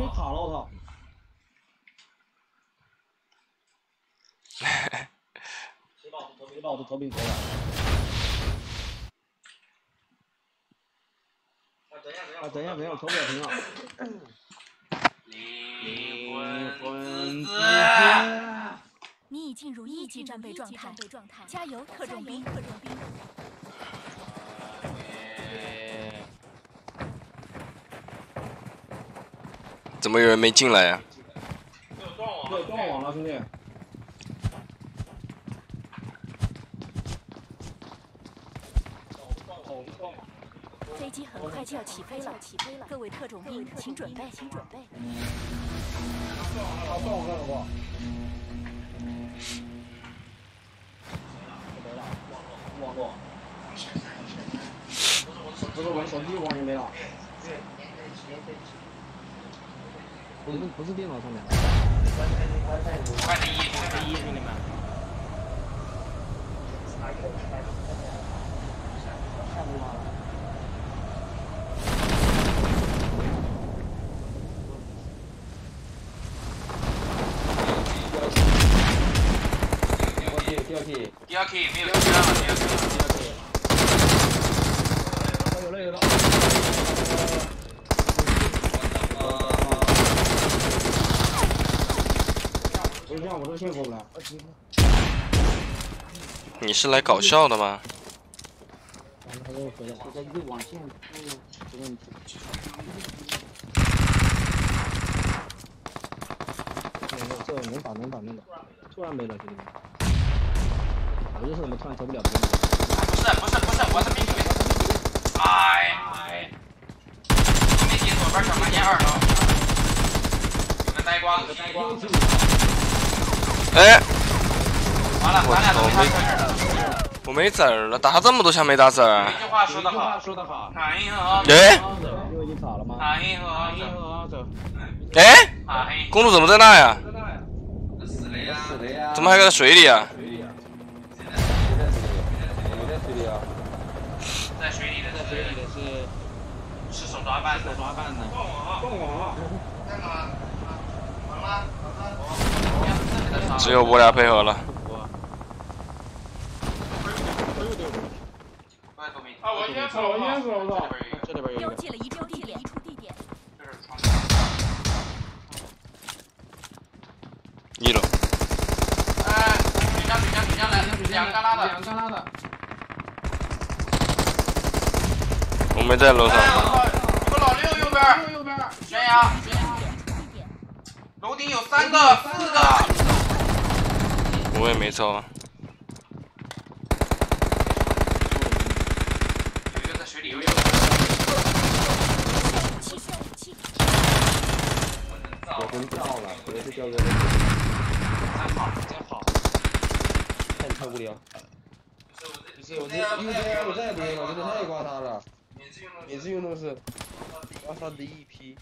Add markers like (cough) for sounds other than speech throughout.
给卡了，我操！谁把我的头谁把我的头给割了？啊，等一下，等一下，我头不了屏了。灵魂之子，你已进入一级战备状态，加油，特种兵！特种兵！怎么有人没进来呀、对，断网了，兄弟。飞机很快就要起飞了，起飞了！各位特种兵，请准备，请准备。网络。不是我的手机网也没了。不是不是电脑上面。快的一，快的一，兄弟们！第二 T，第二 K 没有其他了，第二 K。有了有了。不是这样，我这个线过不来。你是来搞笑的吗？这。能打能打能打，突然没了，兄弟们。我就是怎么突然投不了屏？不是不是不是，我是没鬼。哎哎！没记左边小房间二楼，有个呆瓜，有个呆瓜。哎，完了，咱俩都没。我没子儿了，打这么多枪没打子儿一。句话说得好，说得好。哎。哎，公主怎么在那呀？死了呀！死了呀。怎么还在水里啊？在水里的，在水里的是是手抓饭，手抓饭的。断网了。只有我俩配合了。啊，我淹死了，我淹死了，我操！这里边有一个。标记了一处地点，一处地点。一楼。哎，水枪，水枪，水枪来，两个拉的，两个拉的。我没在楼上。哎，我们！老六右边，右边。悬崖，楼顶有三个，四个。我也没抽。有一个在。我真掉了，可能是掉个。真好，真好。太太无聊。不是我这，因为这我再也不用了，真的太夸张了。每次用都是，哇塞的一批。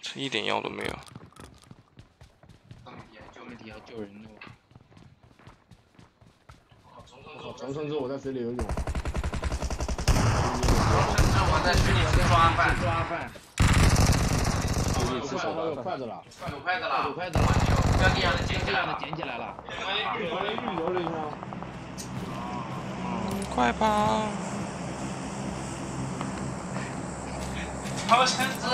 这一点药都没有。救问题还救人呢。我靠！重生之后我在水里游泳。甚至我在水里吃抓饭，抓饭。有筷子了。有筷子了，有筷子了。掉地上的捡起来了，捡起来了。预留了一下。快跑！超橙子，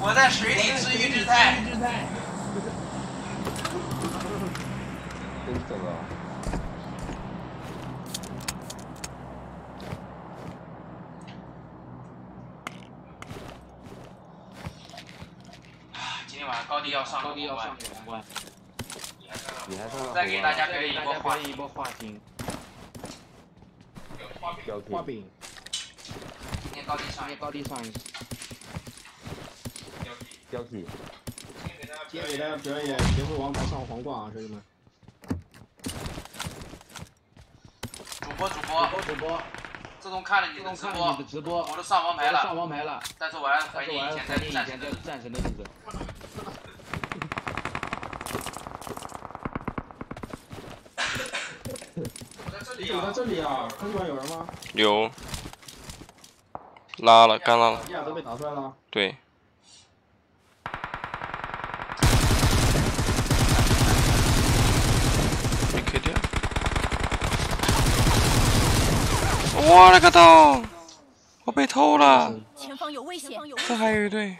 我在水里知遇之态。真走了。今天晚上高低要上高低要上火火关。你还上了再给大家表演一波画一波画心。标画饼。今天高地上，高地上。标题。今天给大家表演学会王牌上皇冠啊，兄弟们。主播主播主播，自动看了你的直播，你的直播，我都上王牌了，上王牌了。但是我还怀疑你以前的战神的日子。我在这里啊？坑管有人吗？有。拉了，干拉了，亚都被打出来了。对。没 K 掉。我勒个豆！我被偷了，前方有危险！这还有一队。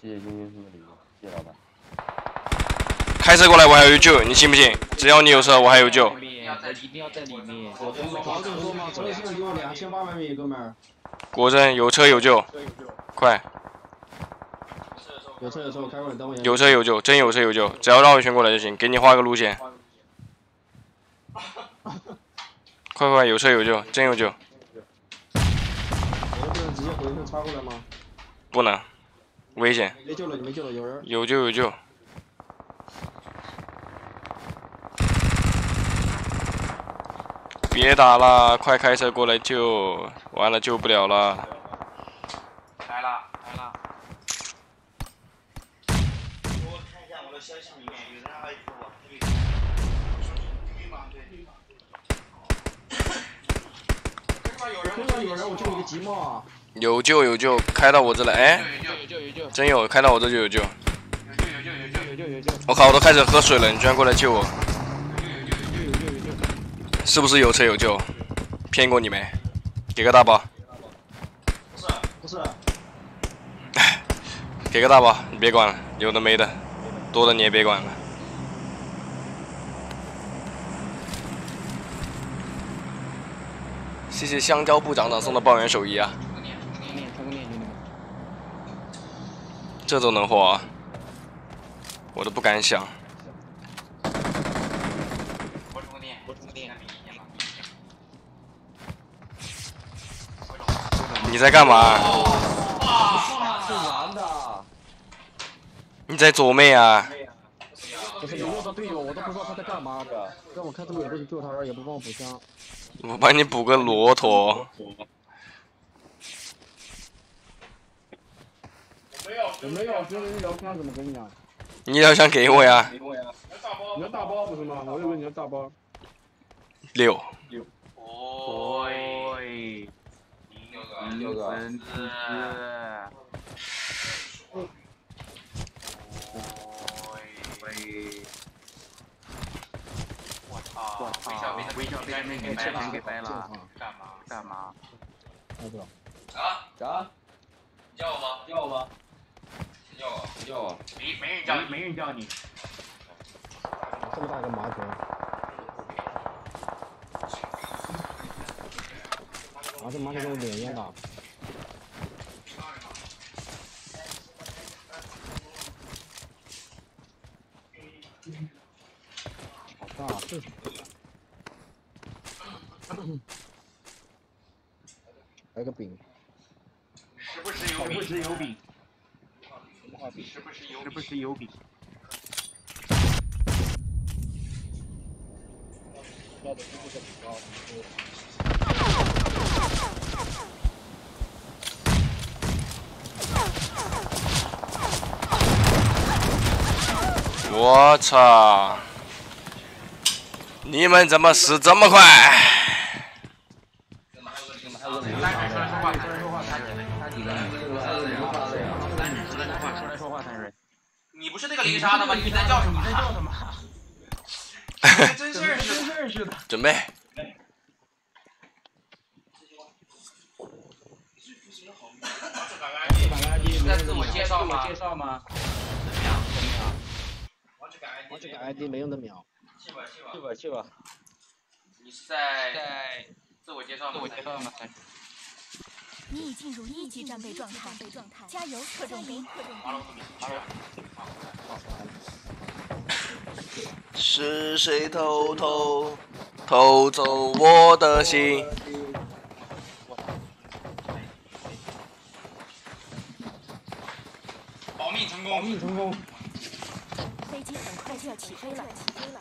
谢谢君君送的礼物，谢谢老板。开车过来，我还有救，你信不信？只要你有车，我还有救。我一定要在里面。我早就说嘛，这个现在给我两千八百米，哥们儿。果真有车有救，快！有车有车，我开过来，等我一下。有车有救，真有车有救，只要绕一圈过来就行，给你画个路线。(laughs) 快快，有车有救，真有救。我们不能直接回车插过来吗？不能，危险。没救了，你没救了，有人。有救有救。别打了，快开车过来救！完了救不了了。来了来了。我看一下我的消息里面有人还说我可以。车上有人，我就一个寂寞啊。有救有救，开到我这来，哎，有救有救真有，开到我这就有救。有救有救有救有救有救我靠，我都开始喝水了，你居然过来救我，有救有救！是不是有车有救？骗过你没？给个大包，不是不是，(laughs) 给个大包，你别管了，有的没的，多的你也别管了。谢谢香蕉部长长送的爆元手艺啊。这都能获啊，我都不敢想。你在干嘛？是男的。你在左妹啊？不是有的队友，我都不知道他在干嘛的，让我开这么远过去救他，也不帮我补枪。我帮你补个骆驼。我没有，别人聊天怎么跟你讲？你要想给我呀？你要大包不是吗？我以为你要大包。六。哦，喂，六个分子。喂，我操！微笑被那个切盘给掰了，干嘛？干嘛？啊？啥？叫我吗？要吗？叫我？要啊！没没人叫没。人叫你。这么大一个麻球。啊，这麻球给我脸一样大。好大，这是。来个饼，时不时有时不，时有饼，画饼？时不时有时不笔。时有笔。我操！你们怎么死这么快？三水说说话，三水说话，三水他几个？三水说话，出来说话，三水。你是那个杀的吗？你在叫什么？你在叫什么？(laughs) 跟真事儿似的。真事儿似的。准备。你在自我介绍吗？介绍吗？我这个 ID 没用的秒。去吧去吧去吧去吧。你是在在自我介绍吗？自我介绍吗？你已进入一级战备状态，加油，特种兵！特种兵！是谁偷偷偷走我的心？保命成功。成功。飞机很快就要起飞了，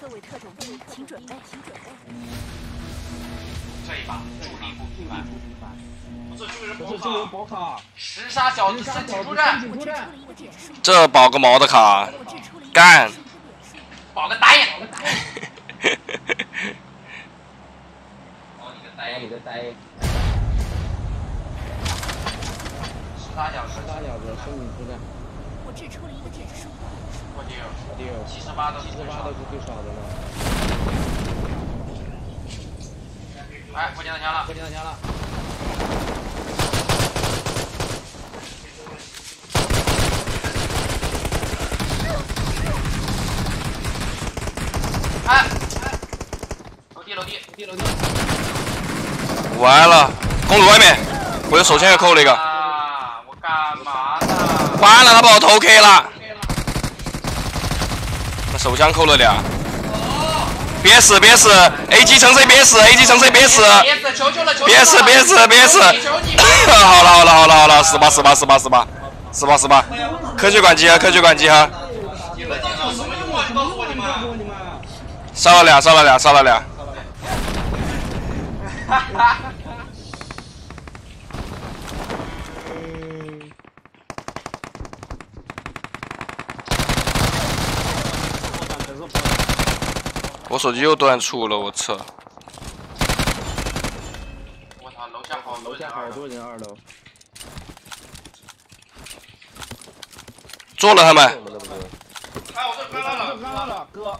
各位特种兵，请准备，请准备。这一把注定不平凡。不是救人我是救人宝卡。十杀小子申请出战，这保个毛的卡！我制出了一个干。保个大爷！保个大爷！保你个把你的呆十三小时，大小子身体出战，我掷出了一个点数。我丢，六七十八都七十。八都是最少的了。哎，我捡到枪了我，捡到枪了。楼梯楼梯，地楼梯，完了，公主外面，我的手枪又扣了一个，啊，我干嘛呢？完了，他把我头 K 了，那手枪扣了俩，别死别死！A G 乘 C 别死！A G 乘 C 别死，别死，求求了，求求了！别死别死！(laughs) 好了好了好了好了，死吧死吧死吧死吧，死吧死吧，科学管机啊科学管机哈，你们这有什么用啊？你告诉我你们。烧了俩杀了俩杀了俩。(laughs) 我手机又断触了，我操，我操，楼下好多人啊！楼下好多人二楼。做了他们？哎，我这刚了，刚了，哥！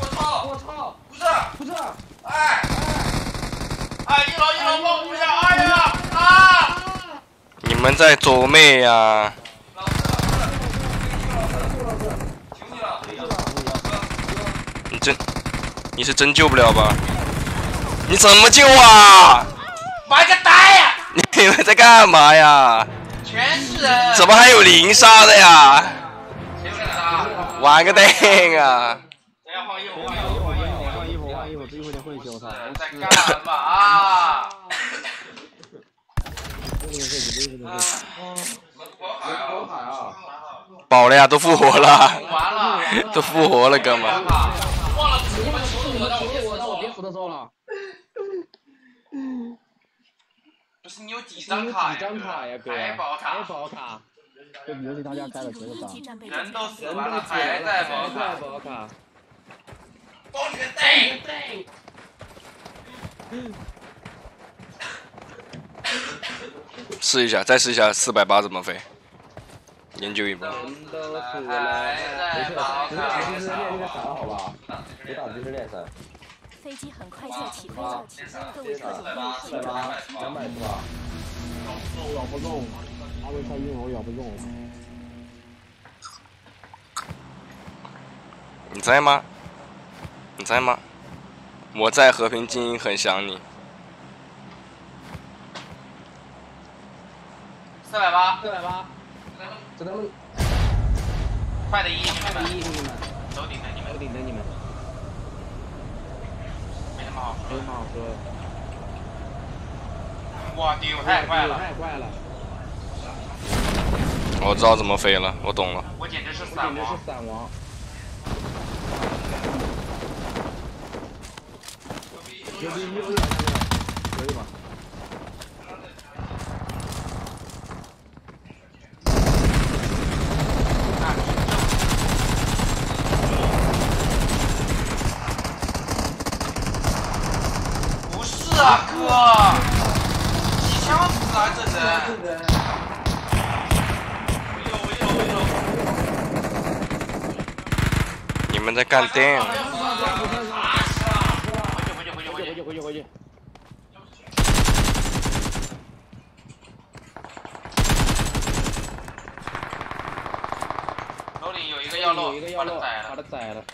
我操！我操！不是，不是，哎，哎，一楼一楼帮我一下！哎呀啊！你们在走妹呀、你真，你是真救不了吧？你怎么救啊？玩个呆呀！你们在干嘛呀？全是人！怎么还有零杀的呀？玩个蛋啊！谁要换衣服？换衣服！换衣服！换衣服，换衣服，这一会儿得混血，我操！在干啊！饱了呀，都复活了，都复活了，哥们儿。忘了你们求你了，让我别死我我别了！死的时候了。不是你有几张卡呀？几张卡呀，哥？海宝卡海。宝卡。这游戏他家开了全是卡。战备人都死完了，都还在宝还卡在。宝卡。个蛋！试一下，再试一下四百八怎么飞，研究一波。人都死了。在宝只打卡即时练那个闪好吧？别打即时练闪。飞机很快就要起飞了，各位特种兵四百八，两百是吧？咬不中，阿威太硬了，我咬不中。你在吗？你在吗？我在和平精英，很想你。四百八，四百八，这他们快的一，兄弟快们，第一兄弟们，楼顶的你们我，顶着你们，没什么好说的。没什么好说的。哇，丢，太快了！太快了，我知道怎么飞了，我懂了。我简直是我简直是。散王。牛逼牛逼，可以吧？不是啊，哥，几枪死啊这人！你们在干蛋？回去。楼顶有一个要漏，有一个要漏，把他宰了。把他宰了。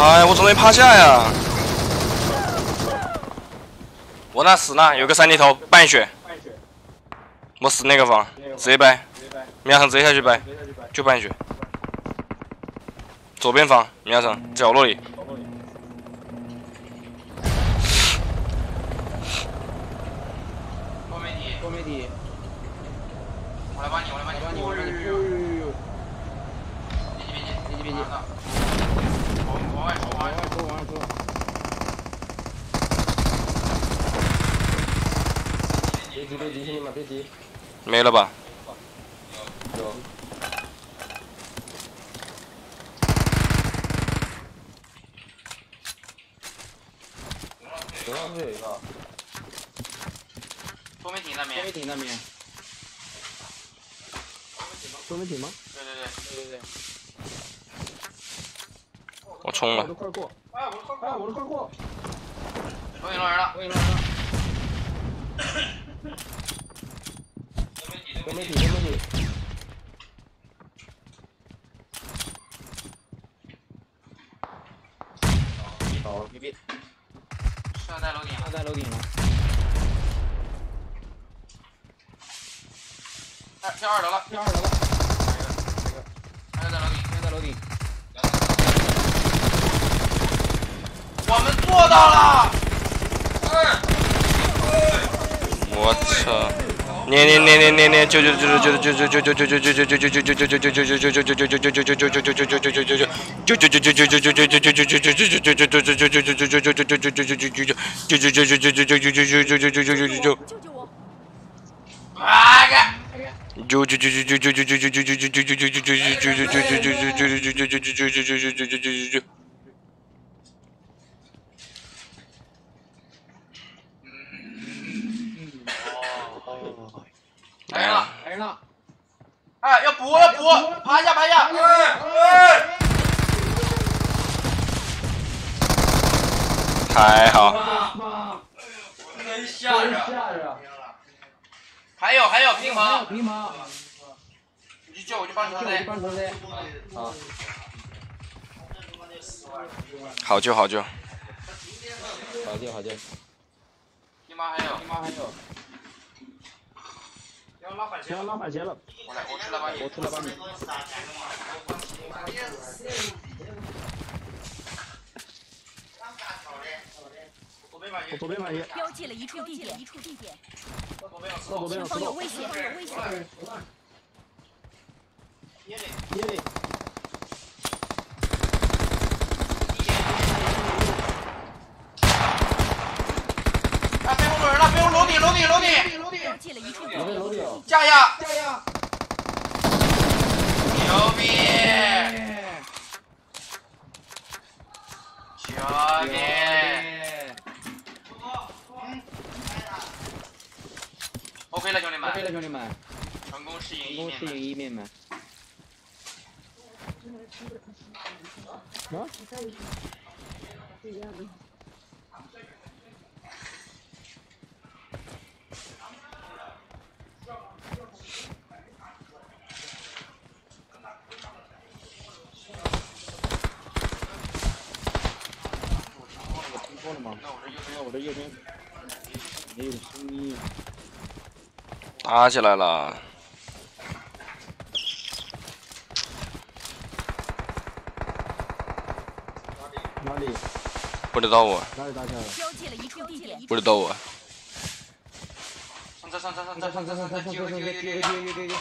哎，我怎么没趴下呀？我那死呢，有个三级头半血，我死那个房，直接掰，米亚城直接下去掰，就半血。左边房，米亚城角落里，in it. 来了，来人了，哎，要补要补，爬一下爬一下。太好，真吓人！吓着，还有还有平衡，平衡，你去救我去帮你就我来就。帮他噻，好，好救好救，好救好救。你妈还有，他妈还有，行，拉反钱了，我来，我吃了吧你。我出来帮你，我左边反钱，标记了一处地点，一处地点，到左边了，前方石头，有危险，有危险！接里，啊，背后有人了，背后楼顶楼顶楼顶，标记了一处加呀！加油！牛逼！兄弟，OK 了，兄弟们，OK 了，兄弟们，成功适应成功适。应一面们。啊？了吗？那我这右边我的右边没有声音。打起来了，哪里？不知道我，哪里打起来了？标记了一处地点，不知道我，上车上车上车上上上上上车上车，丢上上上丢丢丢丢，丢丢丢丢丢！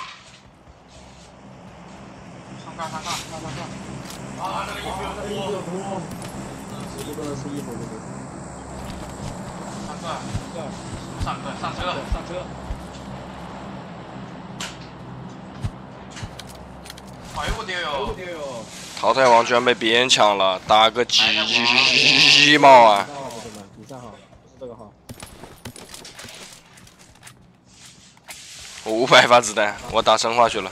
上杠上杠上上上！啊！那个衣服有毒，十一个十一个对上车。上车。哎呦我丢哟！对哟。淘汰王居然被别人抢了，打个鸡毛啊！你三号，不是这个号。我五百发子弹，我打生化去了，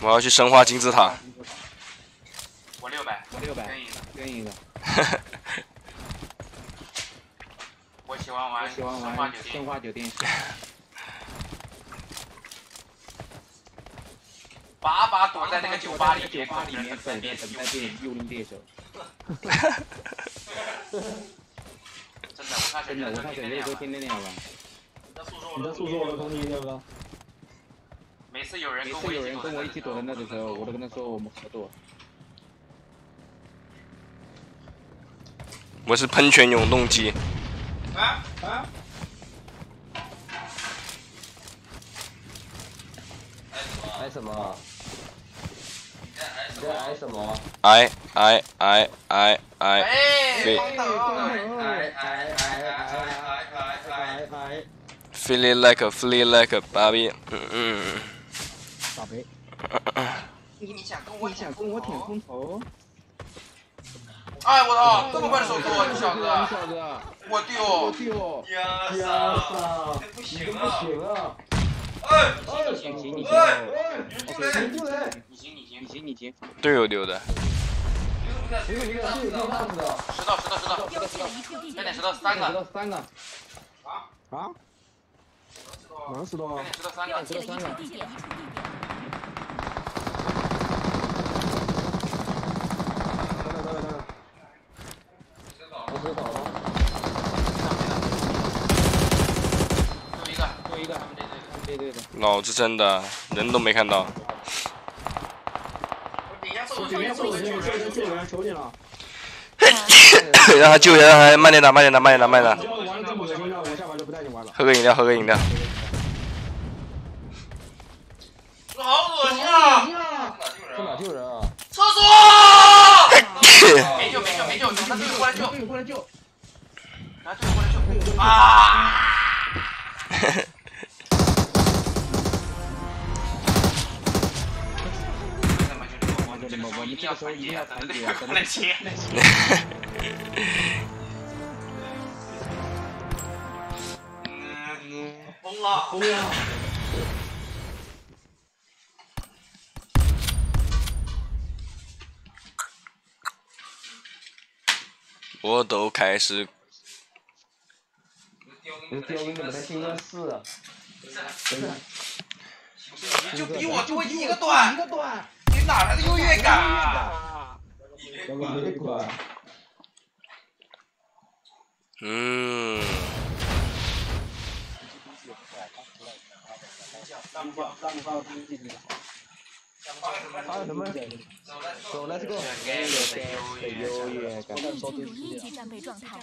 我要去生化金字塔。我六百，我六百跟赢的。跟赢的。我喜欢玩喜欢玩生。化酒店。(laughs) 把把躲在那个酒吧里酒面，吧里面等待电等待变幽灵猎手。真的，我看真的，我看小小学哥学哥天天那样玩。天天那样玩。你在宿舍我的同学对吧？每次有人每跟次有人跟我我一起躲在那的时候，我都跟他说我们合作。我是喷泉永动机，挨什么？你在挨什么？挨挨挨挨挨。哎，Feeling like a feeling like a Barbie。宝贝。你想跟我？你想跟我舔空投？哎，我操，这么快收割，你小子！我丢！我丢！呀！不行啊！不行啊！哎，行行，你行，你行，你行，你行，你行，你行，队友丢的。石头石头石头，石头石头，快点石头三个，石头三个。啊啊？什么石头啊？快点石头三个，石头三个。老子真的，人都没看到。底下，底下，了。让他救援，让他慢点打，慢点打，慢点打，慢点打。喝个。饮料，喝个。饮料。这好恶心啊！哪救人啊？厕所。没救没救没救，等他队友过来救，队友过来救！拿队友过来救！啊！我这么我们这个时候一定要团结，过来接。嗯，疯了！疯了！我都开始。就比我多一个段，你哪来的优越感啊？嗯。还有什么？走来这个，一级战备状态，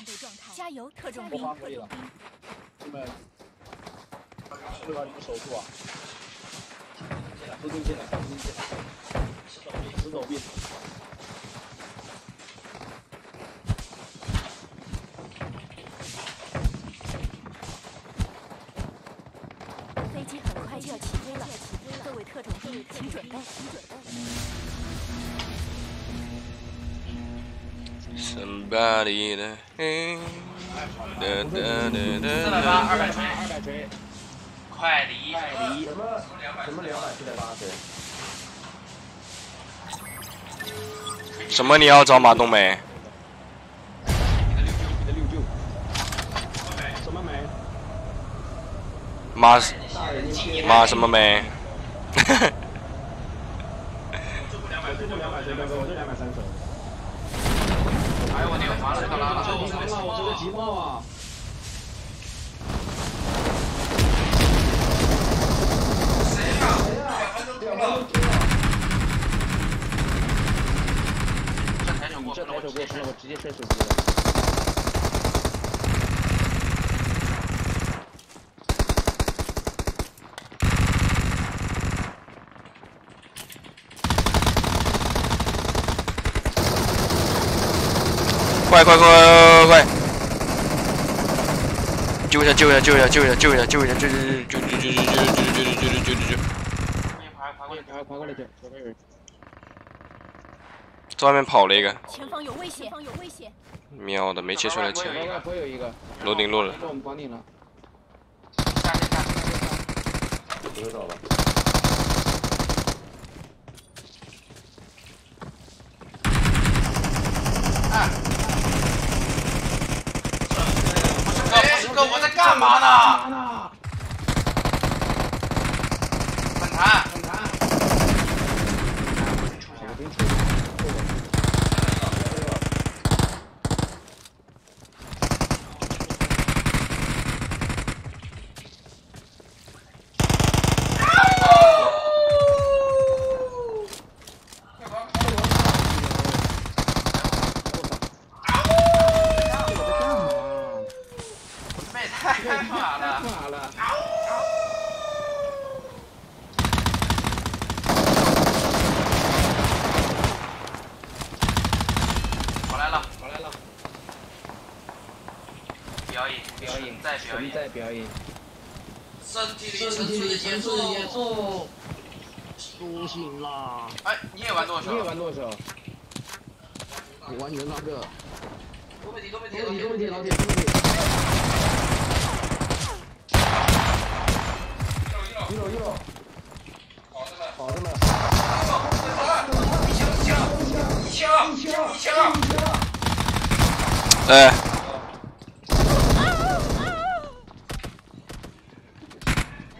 加油，特种兵！我发了，们把你们守住啊！都进去了，都进去了，守兵，守兵。就要起飞了，各位特种兵请准备，请准备。somebody 的，哒哒四百八，二百锤，二百锤。快离！快离什么什么两百七百八十？什么？你要找马冬梅？你的六舅。什么梅？马马什么没？哈哈。这不两百，这不两百，我两百三十。哎我，完了拉了。我这个啊！谁呀？我？你这拿手给我看，我直接摔手机了。快快快快快！救一下救一下救一下救一下救一下救一下救救救救救救救救救救救救救！爬爬过去，爬爬过来去，左边有人。这外面跑了一个，前方有危险，前方有危险！喵的没切出来枪，楼顶落了。在我们房顶了。下下下，不知道吧？哎，不是我在干嘛呢？呢？反弹，反弹。妹太害怕了。干嘛了？我来了，我来了。表演，表演，在表演。在表演。身体里沉沉睡的野睡的野兽。兽苏醒啦！哎，你也玩多少？你也玩多少？我玩你的那个。多媒体，多媒体，多问题，多，问题，老铁，多问题。一楼一楼，好着呢。一枪，一枪，一枪，一枪。哎，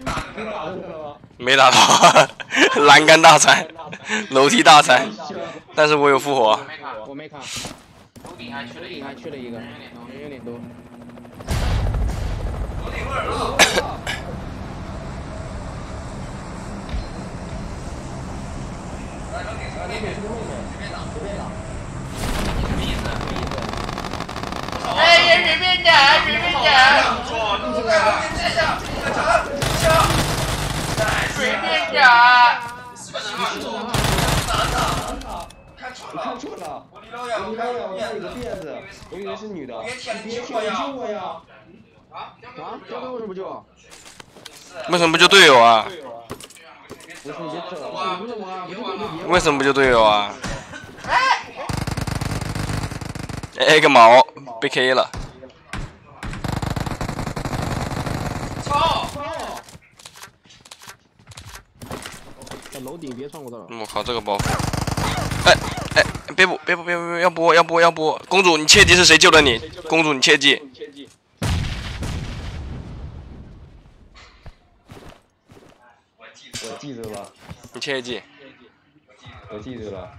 打这个了吗？没打到，栏杆大残，楼梯大残，但是我有复活。我没卡，楼顶还缺了一个，还去了一个，人有点多。人有点多。楼顶有点热。来，楼顶，楼顶，随便打，随便打。哎，也随便打，随便打。随便打。是不是看错？打打，看错了，看错了，我离老远，我看看我看有有辫子，个辫子，我以为是女的。别舔你别救我呀救我呀！啊，啊，交给我什么救？为什么不救队友啊？为什么不救队友啊？哎个毛，被 K 了。操！在楼顶别穿我的了。我靠，这个包袱！哎哎，别补，别补，别补，要播，要播，要播！公主，你切记是谁救的你？公主，你切记。我记住了，你切记。我记住了。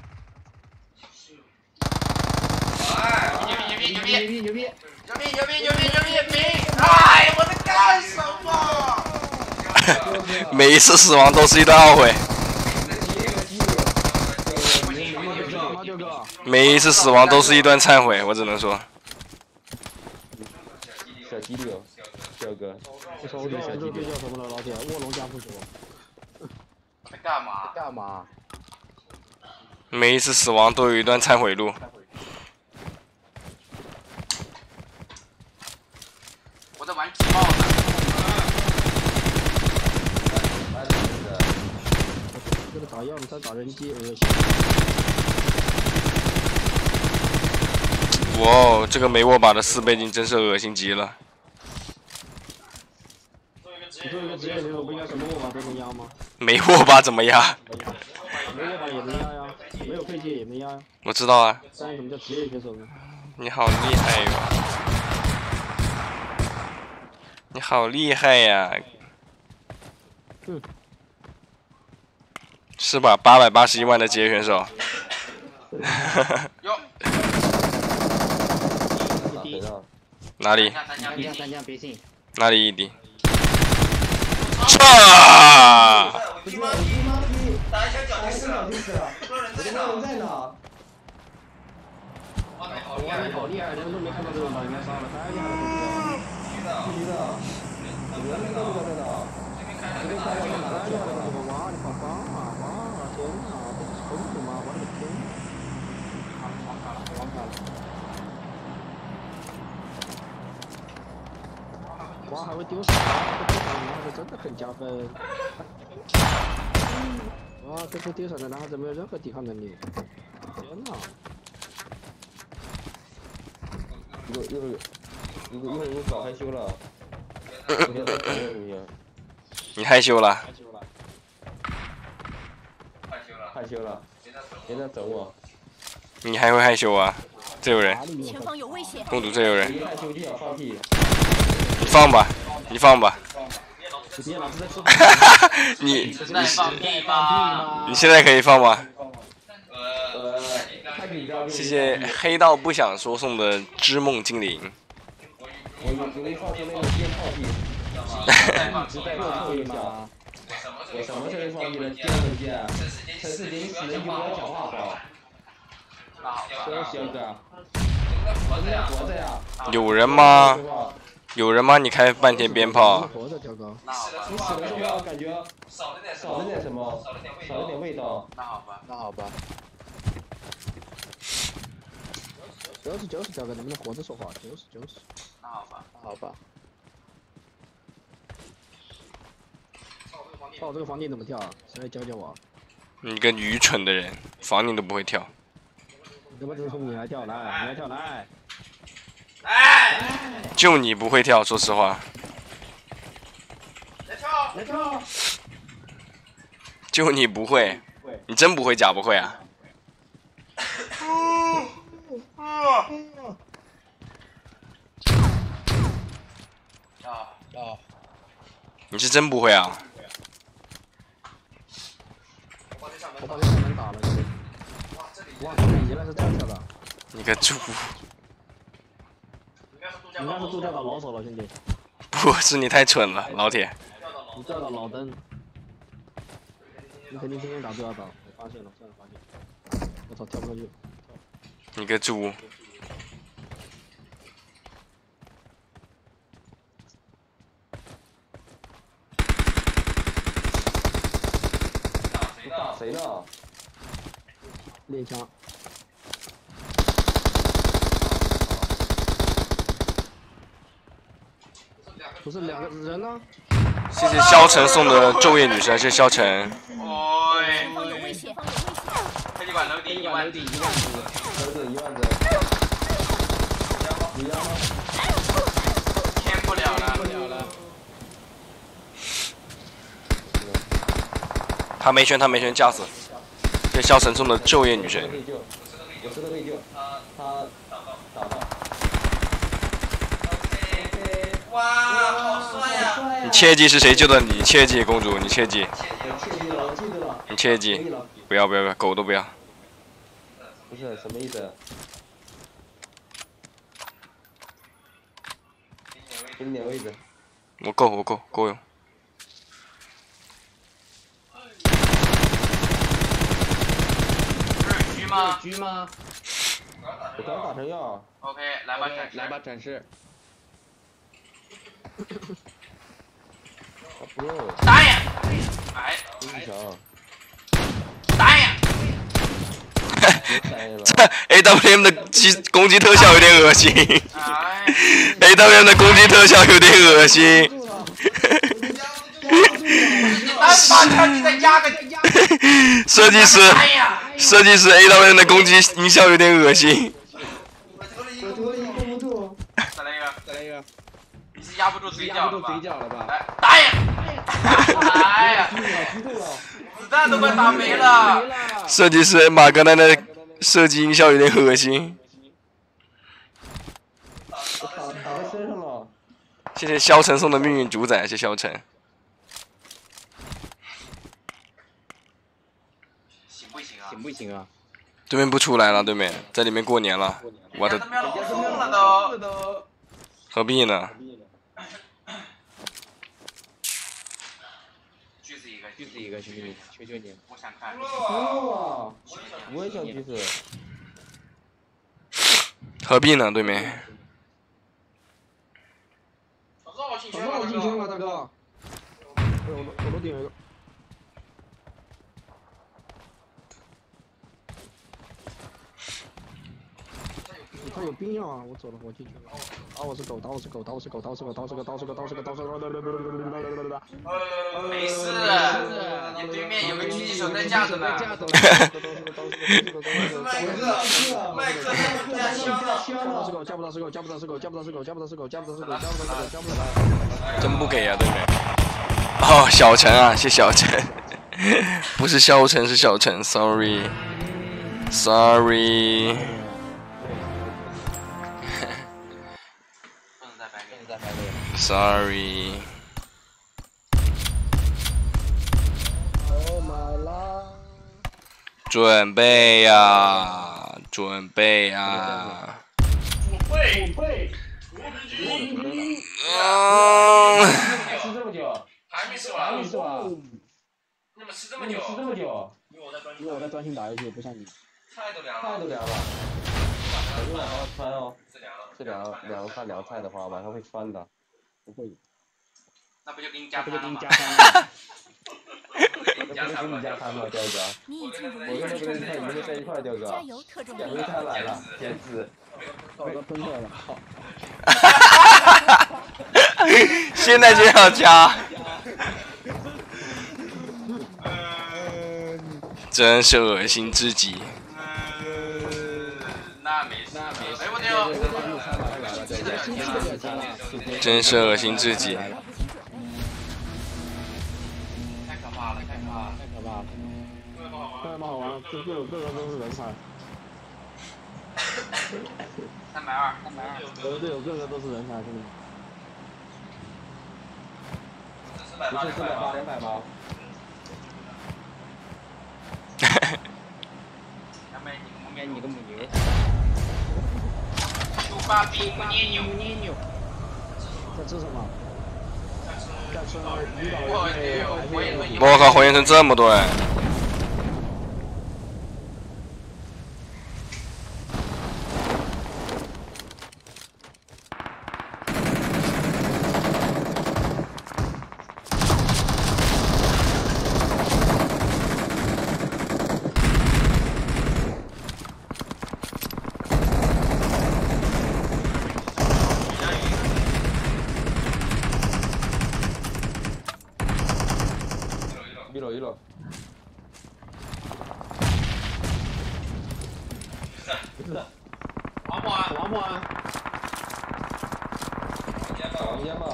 哎，牛逼牛逼牛逼牛逼牛逼！牛逼牛逼牛逼牛逼牛逼！哎，我在干什么？(laughs) 每一次死亡都是一段懊悔，干嘛，九哥？每一次死亡都是一段忏悔，我只能说。小鸡柳，小哥，我说我这小鸡叫什么了，老铁？卧龙江湖？在干嘛？干嘛？每一次死亡都有一段忏悔录。我在玩举报呢。这个打药你在打人机，恶心。哇哦，这个没握把的四倍镜真是恶心极了。你做一个职业选手不应该什么握把都能压吗？没握把怎么压？没握把也能压呀，没有配件也能压呀。我知道啊，这样怎么叫职业选手呢？你好厉害哟！你好厉害呀！嗯是吧？八百八十一万的职业选手。(laughs) 哪里？哪里一滴？啊！我他妈打一枪脚就死了，就是了，这人在人哪？好厉哇，害！好厉害，人都没看到这种把人家杀了，太厉害了！不知道，人那个在哪？这边开了个大太厉害了，哇，你好棒啊！哇，天哪，这是公主吗？我的天！王卡了，王卡了。哇，还会丢手，这丢手的男孩子真的很加分。哇，这个丢闪的男孩子没有任何抵抗能力。天哪！一个一会儿，一个一会儿我搞害羞了。今天在搞什么？你害羞了？害羞了，别在整我。你还会害羞啊？这有人，前方有危险！公主这有人，害羞就想放屁。放吧，你放吧。(laughs) 你？你现在可以放吗？谢谢黑道不想说送的织梦精灵。我有，人就不要讲话好。那好吧。不要小哥，我在活着呀。有人吗？有人吗？你开半天鞭炮，活着，小哥。那好吧。你死的时候感觉少了点什少了点什么，少了点味道。那好吧。那好吧。就是就是，小哥能不能活着说话？就是就是。那好吧。那好吧。操，这个房顶怎么跳啊？谁来教教我？你个愚蠢的人，房顶都不会跳。你他妈真聪明，来跳，来，你来跳，来。哎，就你不会跳，说实话，来跳，来跳。就你不会，你真不会假不会啊？啊，啊，你是真不会啊？我把这扇门我把这扇门打了，哇，这里哇，兄弟原来是这样跳的。你个猪！你那是度假岛老手了，兄弟。不是你太蠢了，老铁。你钓到老登。你肯定天天打度假岛，我发现了，真的发现。我操，跳不过去。你个猪！打谁呢？练枪。不是两个人呢？谢谢萧晨送的昼夜女神，谢谢萧晨。哎，方有危险，方有危险。飞机管楼顶一万底，一万只，折整一万只。你要吗？天不了了。他没圈，他没圈，架死。谢谢萧晨送的昼夜女神可。以救，有石头可以救。他打哇，好帅呀！你切记是谁救的你？切记，公主，你切记，切记了，我记了。你切记。不要不要不要，狗都不要。不是什么意思？给你点位置。我够我够够用。不是狙吗狙吗？我刚打成药。？OK，来吧，展示来吧，。展示。啊不用，打呀！哎，真强，打呀！别呆了。这 A W M 的击攻击特效有点恶心哎，，A W M 的攻击特效有点恶心。你单发枪，你再压个压个。(laughs) 设计师，哎呀！设计师 A W M 的攻击音效有点恶心。我这个一控不住。再来一个，再来一个。你是压不住嘴角了吧？角了吧？来，打呀！哎呀。子弹都快打没了。设计师马格南的设计音效有点恶心。我打打到身上了。谢谢萧晨送的命运主宰，谢谢萧晨。行不行啊？行不行啊？对面不出来了，对面在里面过年了，我的都。何必呢？狙死一个，兄弟，求求你！我想看。哇！我也想狙死。何必呢？对面绕进圈绕进圈了，大哥。我都我楼顶有一个。他有病啊！我走了，我进去了。打我是狗，打我是狗，打我是狗，打我是狗，打我是狗，打我是狗，打我是狗。刀是狗，没事。你对面有个狙击手在架着呢。麦克，麦克架了枪，架不到是狗，架不到是狗，架不到是狗，架不到是狗，架不到是狗，架不到是狗，架不到是狗。真不给啊，对面。哦，小陈啊，谢小陈。不是小陈，是小陈，sorry，sorry。Sorry，Oh my love。准备呀，准备呀。会。嗯，吃这么久？还没吃完还没。吃完？你们吃这么久？吃这么久？因为我在专因为我在专心打游戏，不像你。菜都凉了。菜都凉了。晚上穿哦，是凉了。这凉凉饭凉菜的话，晚上会穿的。不会，那不就给你加不餐了吗？(laughs) 就给你加餐了？给你加餐吗那不是给你？加餐吗，彪哥？我跟那个人在你们在一块儿，彪哥。加油，特种两个兵！菜来了，天子。我都崩溃了。(laughs) 现在就要加。真是恶心至极。嗯，那没事，那没事没问题真是恶心至极。太可怕了，太可怕了。太可怕了。特别蛮好玩，这各个个都是人才，三百二，三百二。我的队友个个都是人才，真的。不是四百八两百吗？两百你应该你个母牛。牛。捏牛。在吃什么？我靠，火焰城这么多人！一楼一楼，王八，王八啊，房间吧，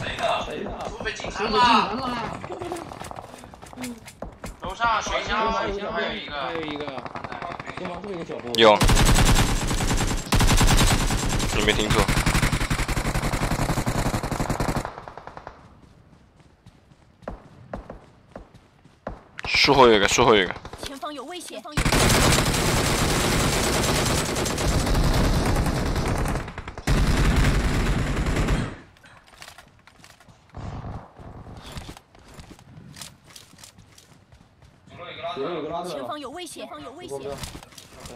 谁的？谁的？土匪进谁城不进城了。了？楼上水箱还有一还有个。一个，对方是不是一个小红？有，你没听错。树后有一个，树后有一个，前方有危险！前方有危险！前面有个拉特前了，方有危险！前方有危险！不不不，哎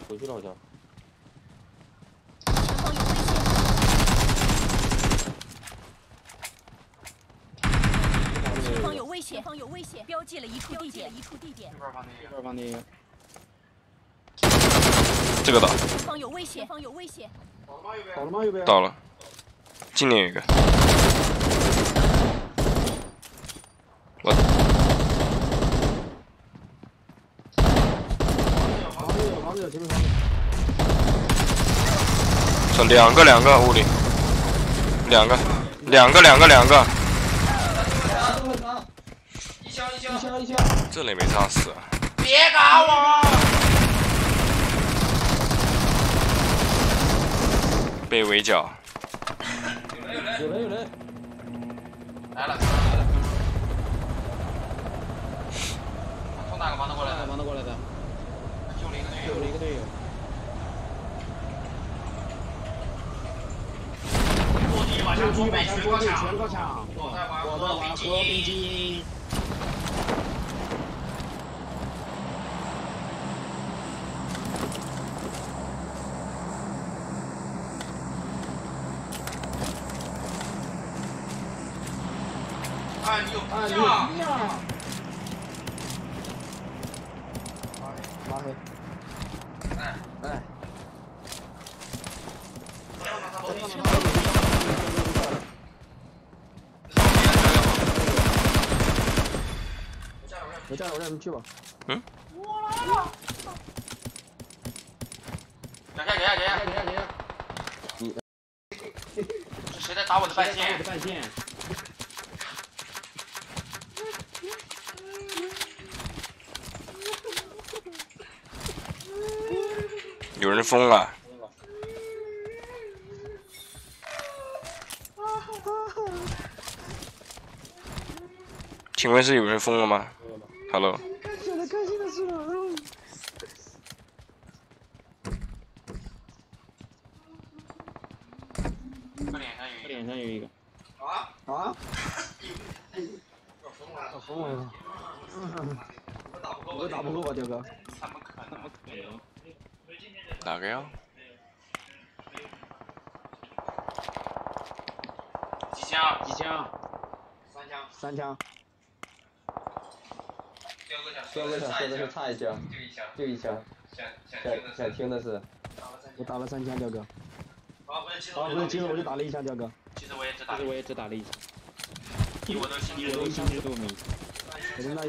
回去了好像。前方有危险！前方有危险！前方有危险！标记了一处地点，一处地点。这边放那个。这方那个，这个倒前方有危险！前方有危险！倒了吗？右边。倒了，近点有一个，我房子有，房子有，前面房子。这两个两个屋里，两个两个两个两个，一枪一枪一。枪，这里没炸死，别打我！被围剿，有人有人，有人来了来了。从哪个房子过来的？房子过来的？救了一个队友救了。一个队友。坐地晚上装备全装备高抢。全高抢。我在玩我在玩和平精英。哎，你有啊，病啊！你呀！拉黑。哎。我带我带你们去吧。嗯？等一下，等一下，等一下，等一下，等一下。是谁在打我的半线我的？半线。有人疯了，请问是有人疯了吗 falou. 一枪，就一枪。就一枪，想想听的是，我打了三枪，彪哥。啊，不是，其实啊，我不是，其实我就打，了一枪，焦哥，其实我也只打其实我也只打了一枪，以我的心一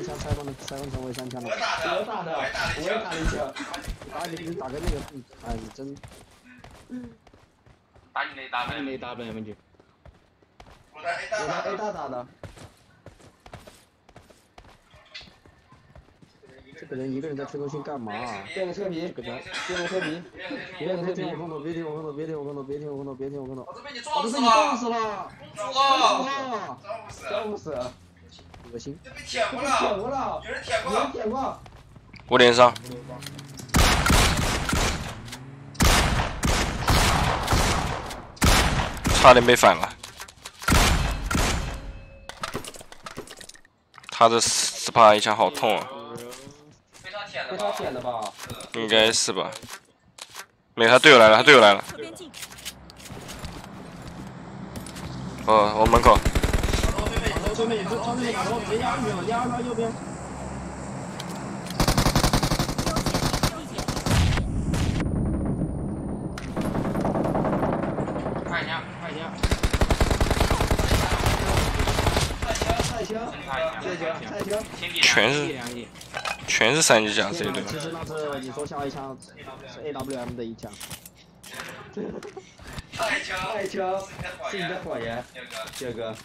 枪拆分了，拆分成为三枪了。我。打的，我打的，我也打了一枪。打你，你打个那个，嗯哎，你真。打你雷达呗，打雷达呗，问题。我在 A 大打的，个人一个人在吹空心干嘛？变个车皮，这个人，变个车皮，别别听我空投，别听我空投，别听我空投，别听我空投，别听我空投。我都被你我撞死都被你撞了，死了！撞死了，啊，招不死，恶心！这被舔过舔了，过了，有人舔过有人，舔过，我脸上，差点被反了。他的 SPA 一枪好痛啊，应该是吧，没他队友来了，他队友来了。哦，我门口。一下，一下。全是。全是三级甲这一队。其实那次你说下一枪是 AWM 的一枪，太强，菜枪是你是你的的谎言，这个，杰哥。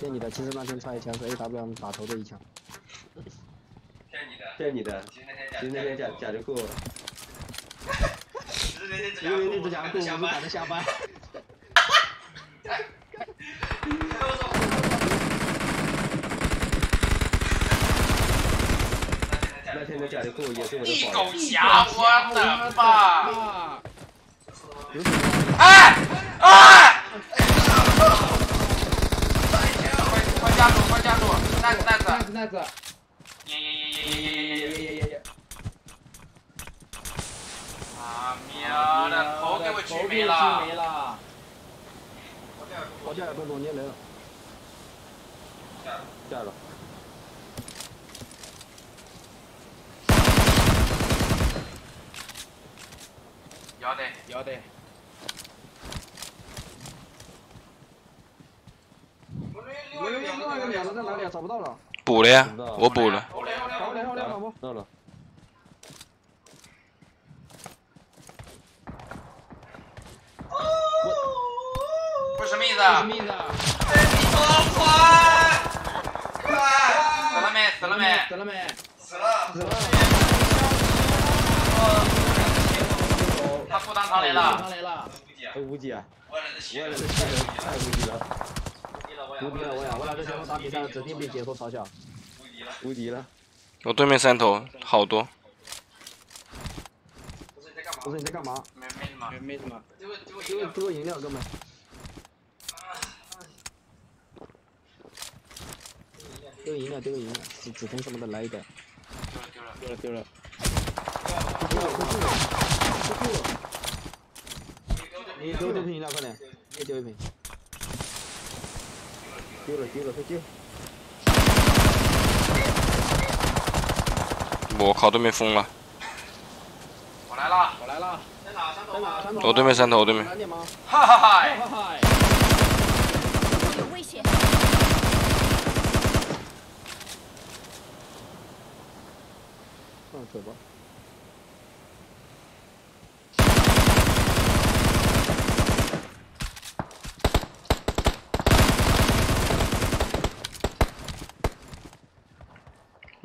骗你的。其实那天差一枪是 AWM 打头的一枪。骗你的，骗你的，其实那天假，假假就过了。(laughs) 其实那天只因为那只假假裤我是下班赶，着下班。(laughs) (laughs) 那天的假就过也是我的一。狗侠，我的！哎哎！快快加速，快加速！袋子袋子！袋子袋子，耶耶耶耶耶耶耶耶耶耶耶！啊喵的，头给我举没了！没了。我下来动作捏雷了。下了，要得，要得，我有两个两个在哪里啊？找不到了。补了呀，我补了。好嘞好嘞好嘞好嘞好不？到了。不是什么意思？什么意思啊？死了没？死了没？死了没？死了，死了。他裤裆藏雷了。他来了，还无敌啊！我来的血我也是气人，太无敌了，无敌了我俩！我俩这前头打比赛指定被解说嘲笑。无敌了，无敌了。我对面三头好多，不是你在干嘛不？是你在干嘛？没没什么没，没什么。丢个丢个丢饮料，丢个饮料，哥们。丢个饮料，丢个饮料，紫紫藤什么的来一点。丢了丢了。丢了丢了。丢了，快丢了，丢了！你丢丢瓶饮料，快点，你也丢一瓶。丢了丢了，快丢！我靠，对面疯了，我来了，我来了，在哪？山头在哪？吗？山头我对面山头，我对面？哈哈哈！哈哈！有危险！上车吧。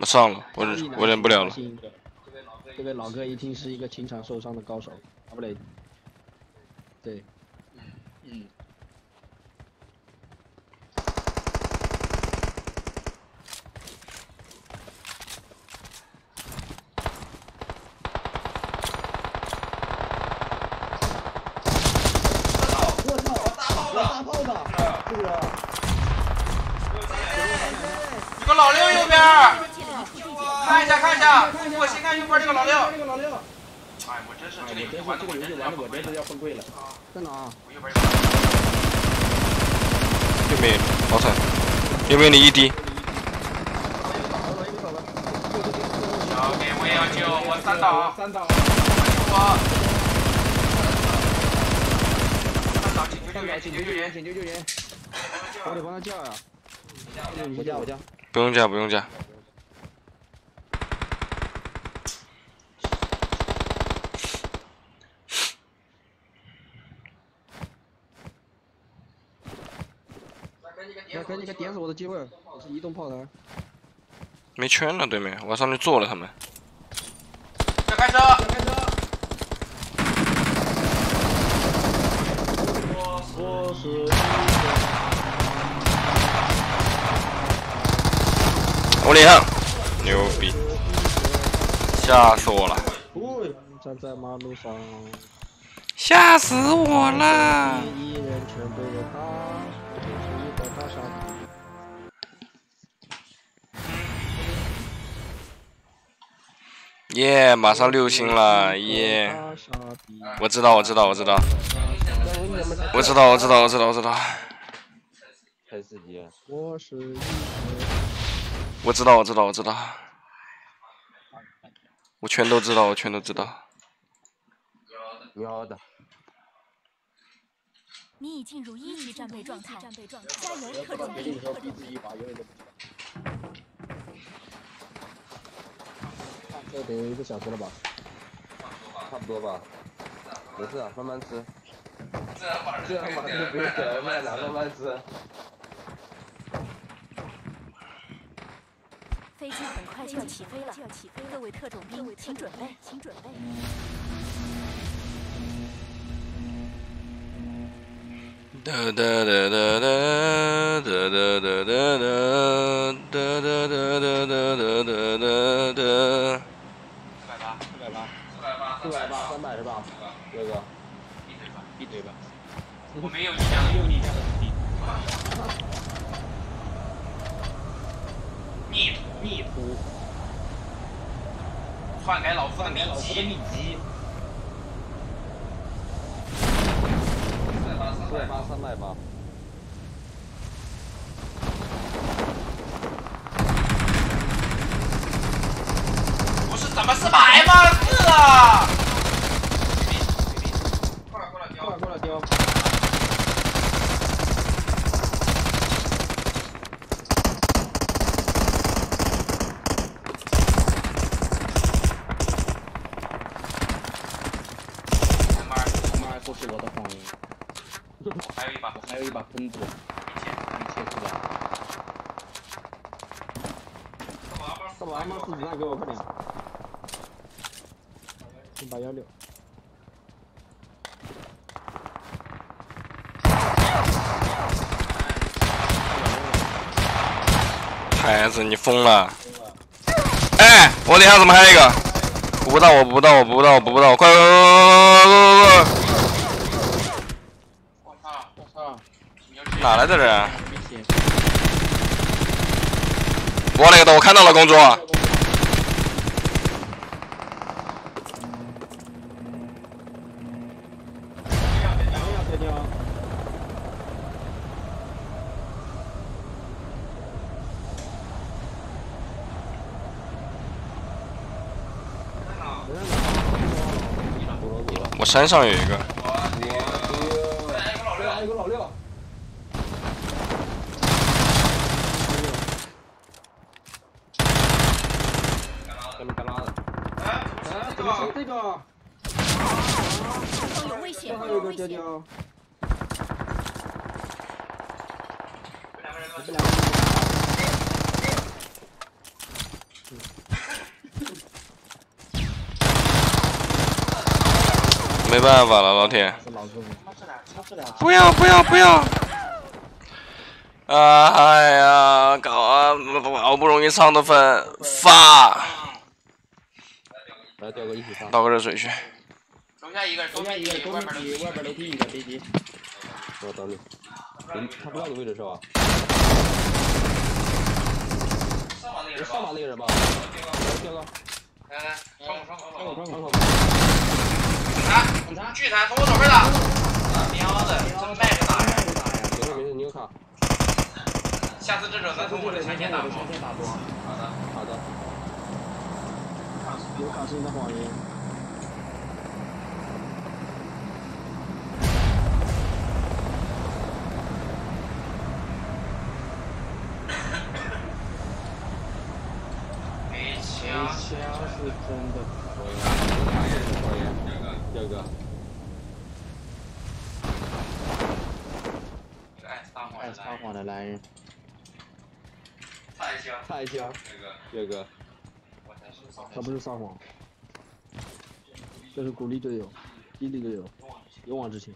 上了，我忍我忍不了了。这位老哥一听是一个情场受伤的高手，啊不对，对，嗯，我边要崩溃了，在哪？好惨！又没你一滴。又倒了，又，要救！我三刀！三刀！我救我！请求救援！请求救援！请求救援！我得帮他叫呀！我叫，我叫。不用叫，不用叫。来，给你个点死我的机会，我是移动炮台。没圈了，对面，我上去做了他们。要开车！开车！我是我厉害，牛逼，吓死我了，喂，站在马路上，吓死我了！一人全对着他，耶，马上六星了，耶！我知道，我知道，我知道，我知道，我知道，我知道，我知道，开司机。我是一个我知道，我知道，我知道，我全都知道，我全都知道。喵的。你已进入一级战备状态，加油，特种兵！这得有一个小时了吧？差不多吧。没事啊，慢慢吃。这样嘛就不用点外卖了，慢慢吃。飞机很快就要起飞了，各位特种兵，请准备，请准备。哒哒哒哒哒哒哒哒哒哒哒哒哒哒哒哒哒。四百八，四百八，四百八，四百八，三百是吧？哥哥。闭嘴吧！闭嘴吧。我没有你这样，没有你这样的实力。逆徒，逆徒，篡改老夫的秘籍。秘籍。三百八，三百八。不是怎么是百吗？是啊。过来过来过来过来丢。妈儿，妈，这是我的谎言。还有一把，还有一把喷子，一千。一切是吧？干嘛吗？四子弹给我快点。一把幺六。孩子，你疯了！哎，我脸上怎么还有一个？补不到，我补不到，我补不到，我补不到，快快快快快快快！我操！我操！哪来的人？我勒个的，我看到了，公主。我山上有一个，还有一个老六。下面干拉的。哎，怎么是这个？前方有危险，这还有个丢有危险！丢。没办法了，老铁。是老子，不要不要不要！啊哎呀，搞啊，好不容易上的分，发，来，调哥一起上。倒个热水去。楼下一个，楼下一个多外边米体，外边楼梯一个飞机。我等你。你他不知道你位置是吧？上把那个人吧。调哥。来来，窗口窗口窗口窗口。来警察，巨残，从我左边打。喵的，这个麦克打呀！打呀！没事没事，你有卡。下次这种咱从我的前线打多。前打多。好的，好的。有卡是你的谎言。没枪，没枪是真的。第二个，爱撒谎爱撒谎的男人，菜香，菜香，第二个，我才是撒他不是撒谎，这是鼓励队友，激励队友，勇往直前。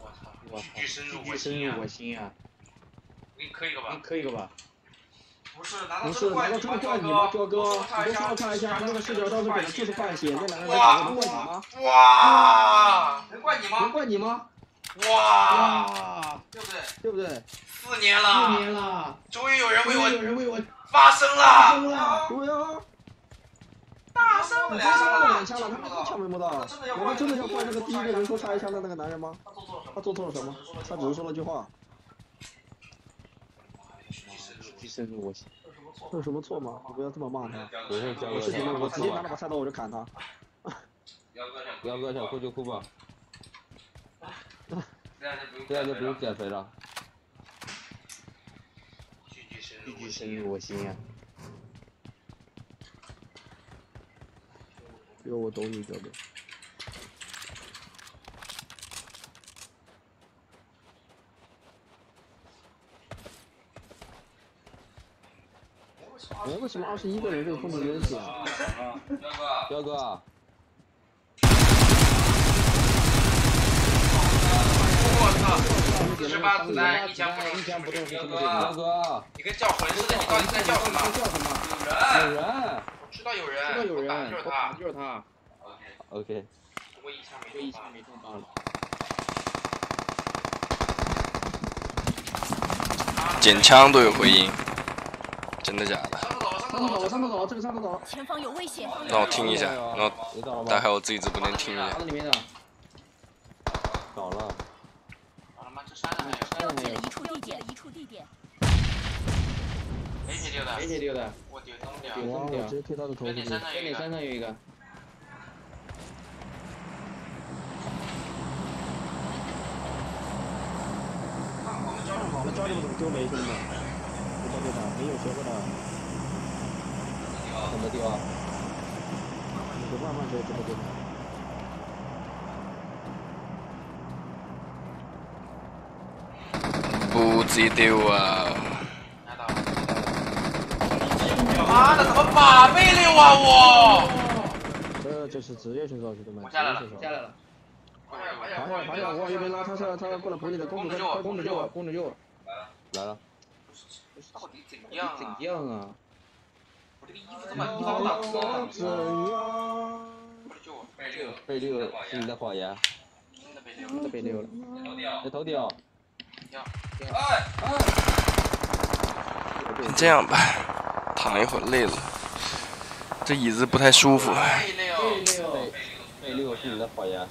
我操，我句句深心啊入！我心啊！给你磕一个吧你。磕一个吧？不是，难道真的怪你吗，彪哥？你多说看一下，那个视角当时给的就是换血，那两个人打的能怪你吗？哇，能怪你吗能？怪你吗？哇，对不对？对不对？四年了四了，年了，终于有人为我有我人为我发声发声了，了，对啊，大声我两杀了两枪枪了，他们一枪没摸到。我们真的要怪那个第一个人说插一枪的那个男人吗？他做错了什么？他只是说了句话。句深入我心。这有什么错吗？你不要这么骂他。不是交哥我是你们，我直接拿了？把菜刀我就砍他。彪哥想哭就哭吧，这样就不用减肥了。句句深入我心。深入我心呀。有我懂你，哥哥。哎，为什么二十一个人这个风格有点险啊？彪哥，我操，四十八子弹，一枪不中，一枪不中彪什么彪哥，你跟叫魂似的，你到底在叫什么？叫什么？有人，有人我知道有人，知道有人，就是他。就是他。，OK，不过一枪没中吧这一枪没中到了。捡枪都有回音，真的假的？上这个上。前方有危险！让我听一下，然后你找了打开？我自己直播间听一下打。到里面的。找了，他妈这山上还有标记了一处地点，一处地点。AK 六的，AK 六的，我丢，这么屌，哇，我直接推他的头跟你部。山上有一个，上有一个。好了，教你们怎么丢雷，兄弟没有学过的，什么地方？你就慢慢学怎么丢。不知道啊，妈的，怎么马背溜啊我？这就是职业选手，兄弟们。我下来了职业选手下来了。爬下爬下来，爬下来，我往右边拉，他是他过来补你的，公主快公主救我，公主救我。来了，到底怎样啊？怎样啊？我这个衣服怎么高档啊！怎样？快救我！被六是你的谎言，真的被溜真的被溜了。你头顶，哎，先这样吧，躺一会儿累了，这椅子不太舒服，被溜！被六是你的谎言，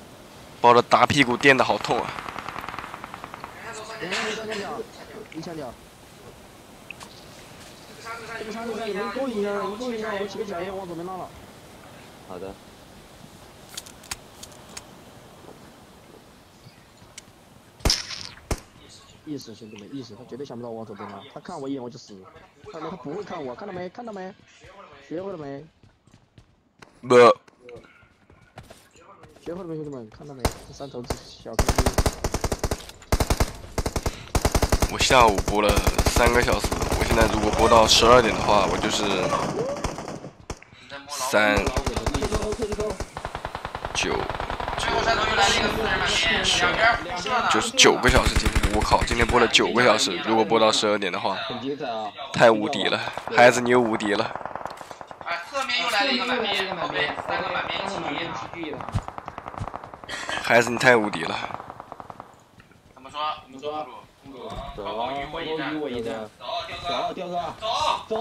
把我的大屁股垫的好痛啊！两个人三枪脚，一枪脚。这个山路上你们勾引一下，你们勾引一下，我起个脚印往左边拉了。好的，意思，兄弟们，意思，他绝对想不到我往左边拉，他看我一眼我就死。看到没？他不会看我，看到没？看到没？学会了没？不，学会了没，兄弟们？看到没？这三头子小哥哥。我下午播了三个小时，我现在如果播到十二点的话，我就是三九最后山头又来了一个四人满面，两边互射呢。就是九个小时今天，我靠，今天播了九个小时，如果播到十二点的话！太无敌了，孩子你又无敌了，哎，侧面又来了。一个满面，后背三个满面齐聚。孩子你太无敌了，怎么说？怎么说？走高高与我一战。走，彪哥，走，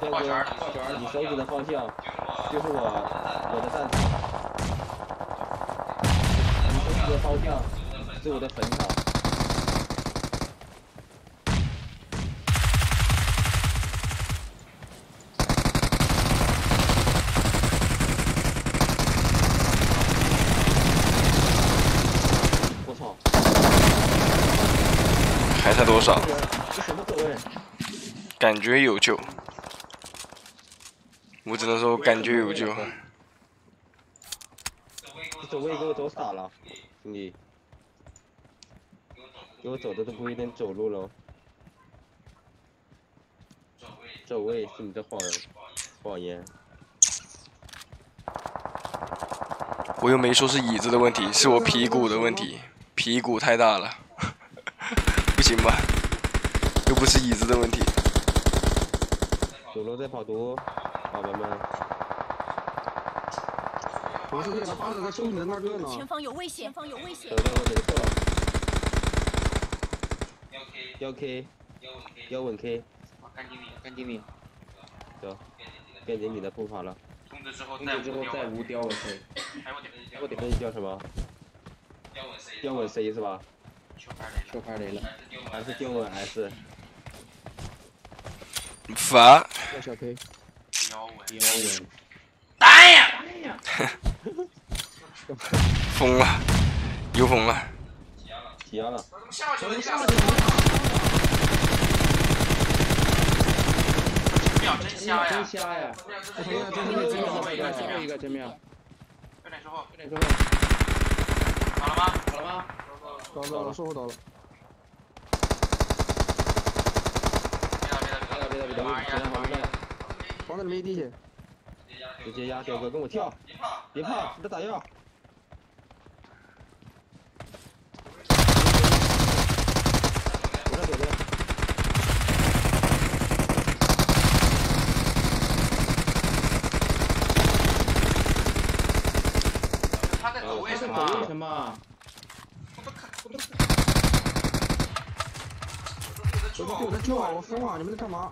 走，来吧，彪哥你手指的方向就是我我的战场，你手指的方向是我的坟场。我操！还差多少？感觉有救，我只能说感觉有救。走位给我走傻了，兄弟，给我走的都不会点走路了。走位是你的谎言，谎言。我又没说是椅子的问题，是我屁股的问题，屁股太大了，不行吧？又不是椅子的问题。走路在跑毒，宝宝们。前方有危险，前方有危险走。到我没错。幺 K，幺稳 K，干经理，干经理。走，跟着你的步伐了。通知之后通知之后再无雕稳 K。还我点，我点那叫什么？雕稳 C 是吧？球拍雷球拍雷了，还是雕稳 S？罚。要小 K。腰稳。腰稳。打呀！(laughs) 疯了，又疯了。挤压了。下球了，下球秒真瞎呀！真瞎呀！我操！真面，真面，后面一个，真面一个，真面。快点之后，快点之后。好了吗？好了吗？到了，到了，收后到了。别打，别打，别打，别打！别打，别打，别打！放在没底下。直接压，彪哥跟我跳，别怕，你在打药。我在左边。他在走位什么？我在！我疯啊！你们在干嘛？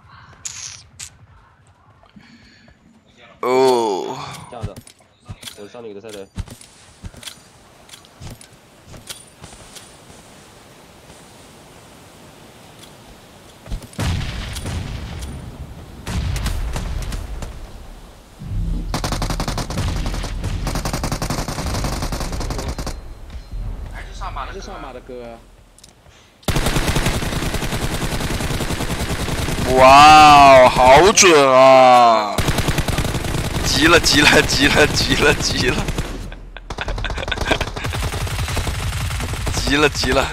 哦。这样的，我上你的赛雷。还是上马的，还是上马的歌。哇哦，好准啊！急了，急了，急了，急了，急了，急了，急了。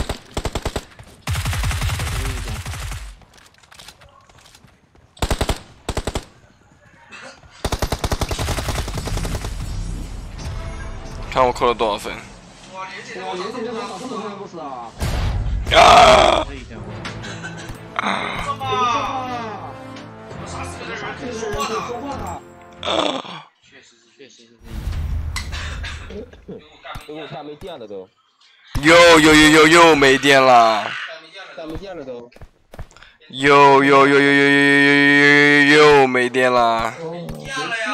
看我扣了多少分？啊？啊！说话的。啊！确实是，确实是。因为他没电了都。又又又又又没电了。他没电了都。又又又又又又又又又没电了。没电了呀！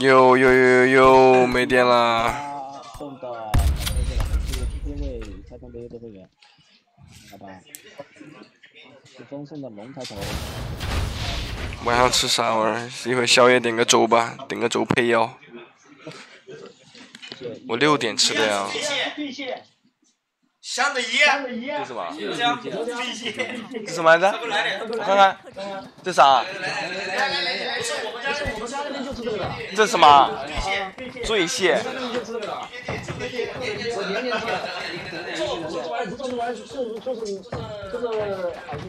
又又又又又没电了。送到那个这个天位开通杯的会员，好吧？是风送的龙抬头。晚上吃啥玩意儿？一会宵夜点个粥吧，点个粥配药。我六点吃的呀。香的一，这是什么？香这什么来着？我看看，这啥？这是什么？醉蟹。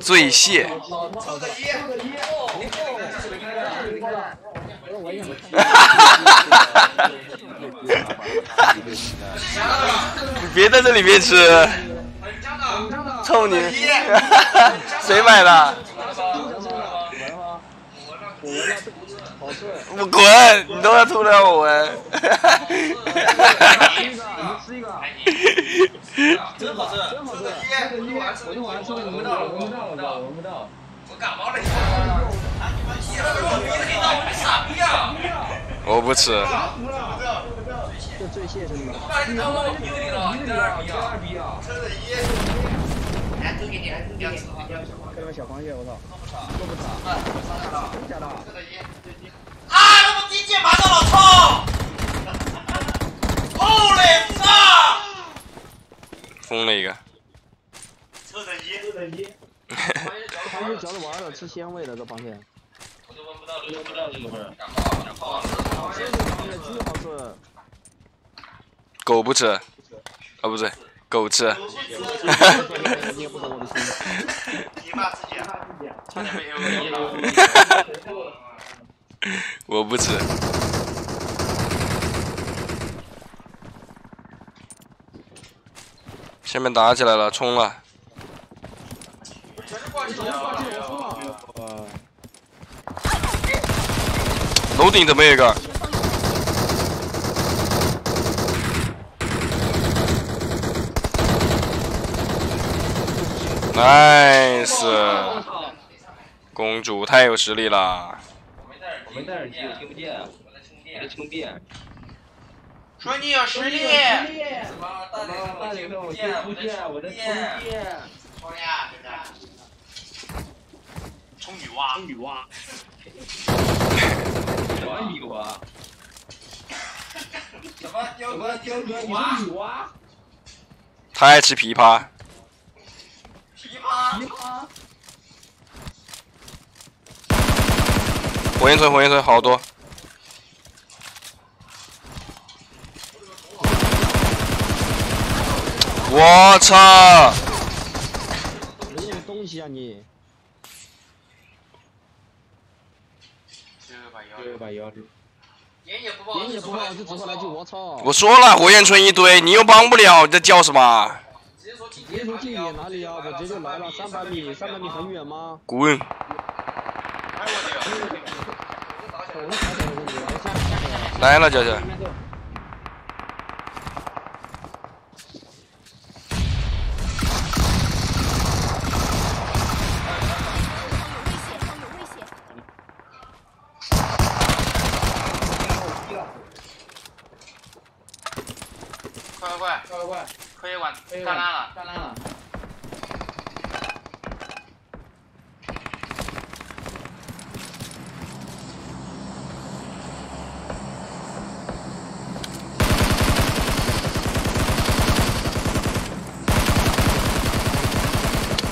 醉蟹。(laughs) 你别在这里面吃，臭你！(laughs) 谁买的？我滚！你都要吐了我闻。真好吃，真好吃。我就玩吃，闻不到，闻不到，闻不到，闻不到。我感冒了。我不吃。这最谢谢你了。那你当了兵了，在二逼啊？二逼啊！真的！哎，都给你，还真给你，你要小啊，要不要小黄叶？我操！这么傻，这么傻！哎，真的假的？真的耶！啊！他妈低键盘的老操！后嘞，操！疯了一个。车的一，车的一。螃蟹嚼着玩的，吃鲜味的这螃蟹。我都闻不到，闻不到，是不是？螃蟹，螃蟹，巨好吃。狗不吃，啊不对，狗吃。你也不懂我 E 不吃。前面打起来了，冲了！楼顶怎么有一个？nice，公主太有实力了。我没戴耳机，我听不见。我在充电。说你有实力。大点声，我听不见，我在充电。冲呀，现在。冲女娲。女娲。什么女娲？什么雕哥雕女女娲？娲？他爱吃枇杷。琵琶。琵琶。火焰村，火焰村，好多。我操！什么东西啊你？这个把腰。点也不报，点也不报，就只会来句我操！我说了，火焰村一堆，你又帮不了，你在叫什么？直接说近点哪里啊？我直接就来了，三百米，三百米很远吗？滚！来了，娇娇。快快快快快！可以玩干烂了，干烂了。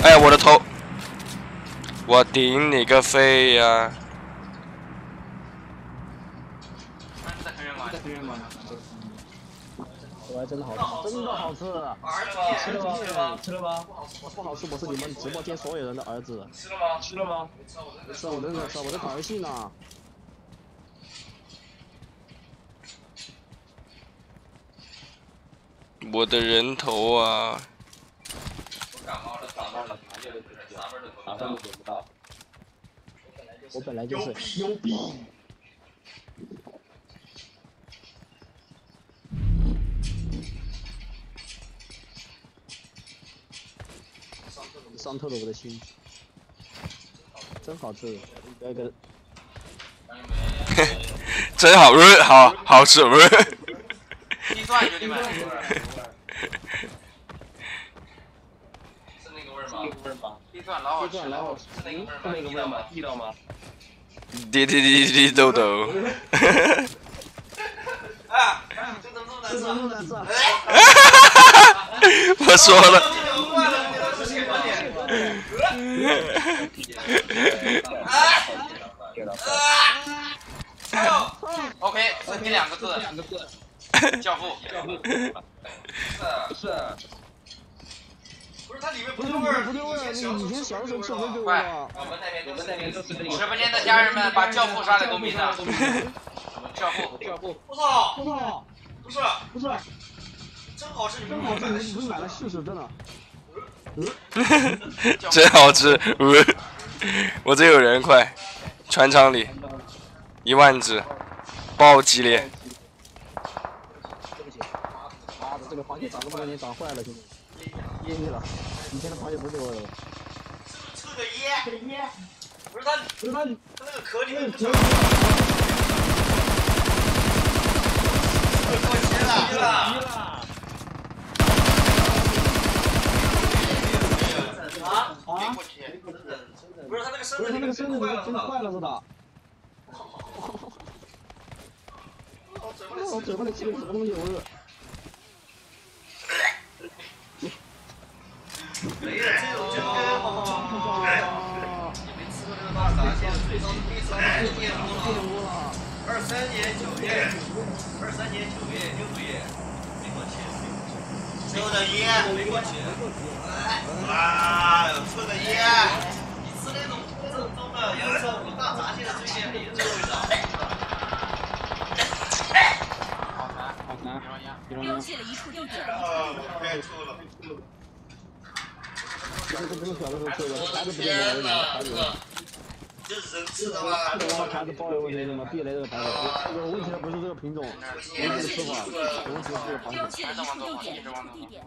哎，我的头！我顶你个肺呀！在很远吗？在很远吗？对，真的好吃，真的好吃。吃了吗？吃了吗？吃了吗？不好吃，我是你们直播间所有人的儿子。吃了吗？吃了吗？没吃，我真的吃，我在打游戏呢。我的人头啊！感冒了，感冒了，啥味儿都得不到。我本来就是牛逼。伤透了我的心，真好吃，那个 (laughs) 真好吃，好好吃，不是？地钻兄弟们，是那个味儿吗？味儿吗？地钻老好吃，老好吃，是那个味儿吗？那个味儿吗？地道吗？滴滴滴滴豆豆。(laughs) (laughs) 我说了。OK，剩你两个字，两个字，教父。是是。不是它里面不对味儿，不对味儿，你以前小时候吃回给我了。我们那边我们那边都是这个。直播间的家人们，把教父刷在公屏上。我操！我操！不是，不是，真好吃，你真好吃，你不买来试试，真的。真好吃，我这有人快，船舱里一万只，暴激烈。对不起，妈的，这个螃蟹长这么多年长坏了，兄弟，噎腻了。以前的螃蟹不是这个味道。吃个噎，吃个噎。不是它，不是它，它那个壳里面不是。过期了。啊？没过期，不是他那个身子，不是他那个身子真的坏了似的。我嘴巴里进了什么东西？我是。没有这种就跟。二三年九月，二三年九月六个月，没过钱，抽的烟没过钱，啊，抽的烟，你吃那种正宗的扬州五大闸蟹的最鲜也这个味道。好难，一标记了一处地点。啊，太臭了。这个这个小的时候吃的，他牌子不见了，我跟你讲，牌子。这是人吃的吗？这个牌子包邮，我跟你讲，必来这个牌子。这个问题它不是这个品种，问题是吃法，问题是这个牌子。标记了一处地点，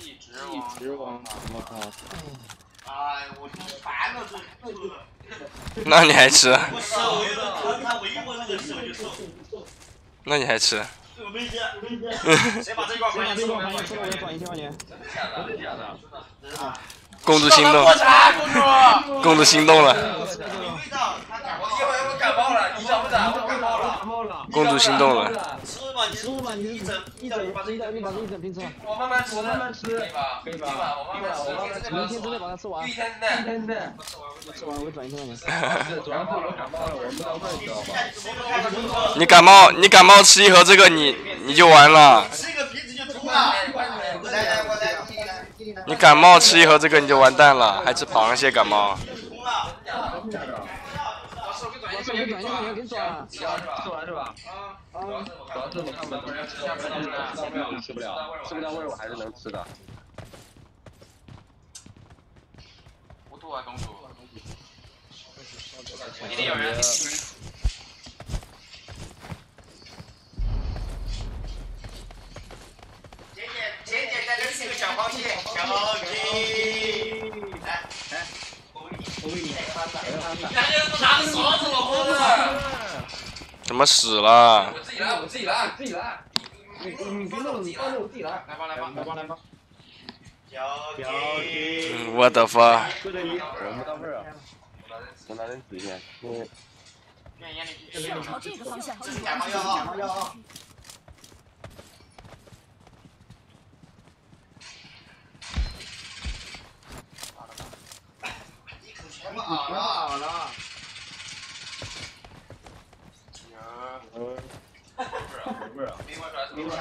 一直一直往，我靠！哎，我就烦了这。那你还吃？我手有点疼，他我一摸那个手就臭。那你还吃？我没吃，没吃。(laughs) 谁把这罐现在这关个盘吃了我就转一千块钱。公主心动，公主心动了。公主心动了。吃吧，你吃吧，你一整一整把这一整你把这一整瓶吃完，我慢慢吃，我慢慢吃，可以吧？可以吧？我慢慢吃，我慢慢吃。明天之内把它吃完一。天之内，一天之内。吃完我转一千块钱。主要是我感冒了，我不知道味儿，知道吧？你感冒，你感冒吃一盒这个，你你就完了。你感冒吃一盒这个你就完蛋了，还吃螃蟹感冒。完是吧？啊。主要是我看不懂，吃不了，吃不了，吃不了，吃不了味儿我还是能吃的。糊涂啊，公主！一定有人。姐姐，姐姐在这吃个小螃蟹，小鸡。来来，我喂你，我喂你。感觉都拿个勺子了，我的。怎么死了？我自己来，我自己来，自己来。你你你别弄，你放着我自己来。来吧来吧来吧来吧。小鸡。我的妈！就这一，闻不到味儿啊。我拿点纸先。我需要朝这个方向进入感冒药啊，感冒药啊。一口全部咬了，咬了。味儿啊，没味儿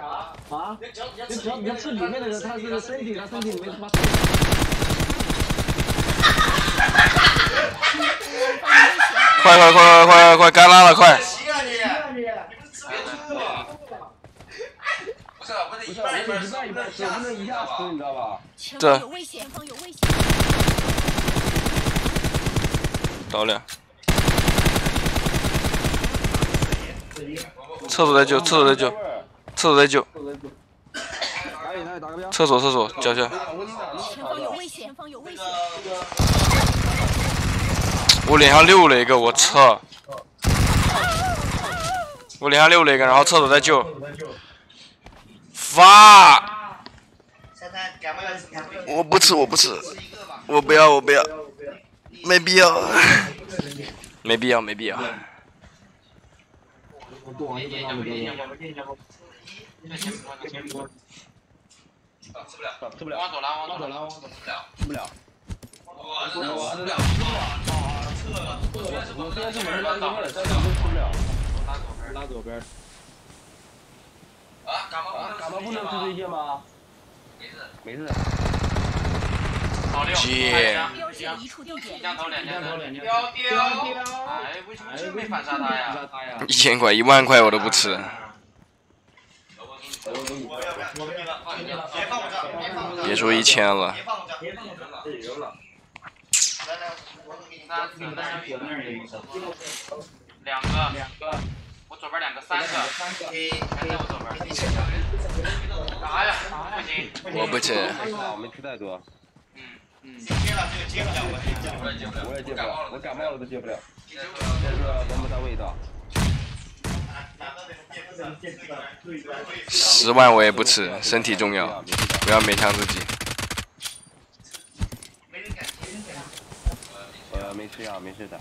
啊。啊？你只要你要吃里面那个，它是身体，他身体里面他妈。(laughs) 快快快快快快干拉了快！不是？不是，不是一半一半吃，一一下吃，你知道吧？前方有危险，前方有危。倒了。厕所在救，厕所在救，厕所在救，厕所厕所脚下。前方有危险，前方有危险。我脸上溜了一个，我操！我脸上溜了一个，然后厕所在救。发！三三，感冒药吃感冒药。我不吃，我不吃。我不要，我不要，没必要，(laughs) 没必要，没必要。吃不了，吃不了。往左拉，往左拉，往左拉，吃不了。吃不了。我吃我吃不了。我现在是没拉到，但是真吃不了。拉左边，拉左边。啊，感冒啊，感冒不能吃这些吗？没事，没事。姐一枪头两两。条。雕雕。哎，为什么这没反杀他呀？他呀？一千块、一万块我都不吃。别放这，别。说一千了，别放我这，别放这。自己扔了。来来，我给你三四三四两个，两个，我左边两个，三个，三个。全在我左边。啥呀？不行，我不吃。我没吃太多。嗯嗯。接了这个接不了，我接不了。我也接不了，我也接不了，我感冒了都接不了。这个闻不到味道。十万我也不吃，身体重要，不要勉强自己。呃，没吃药，没事的。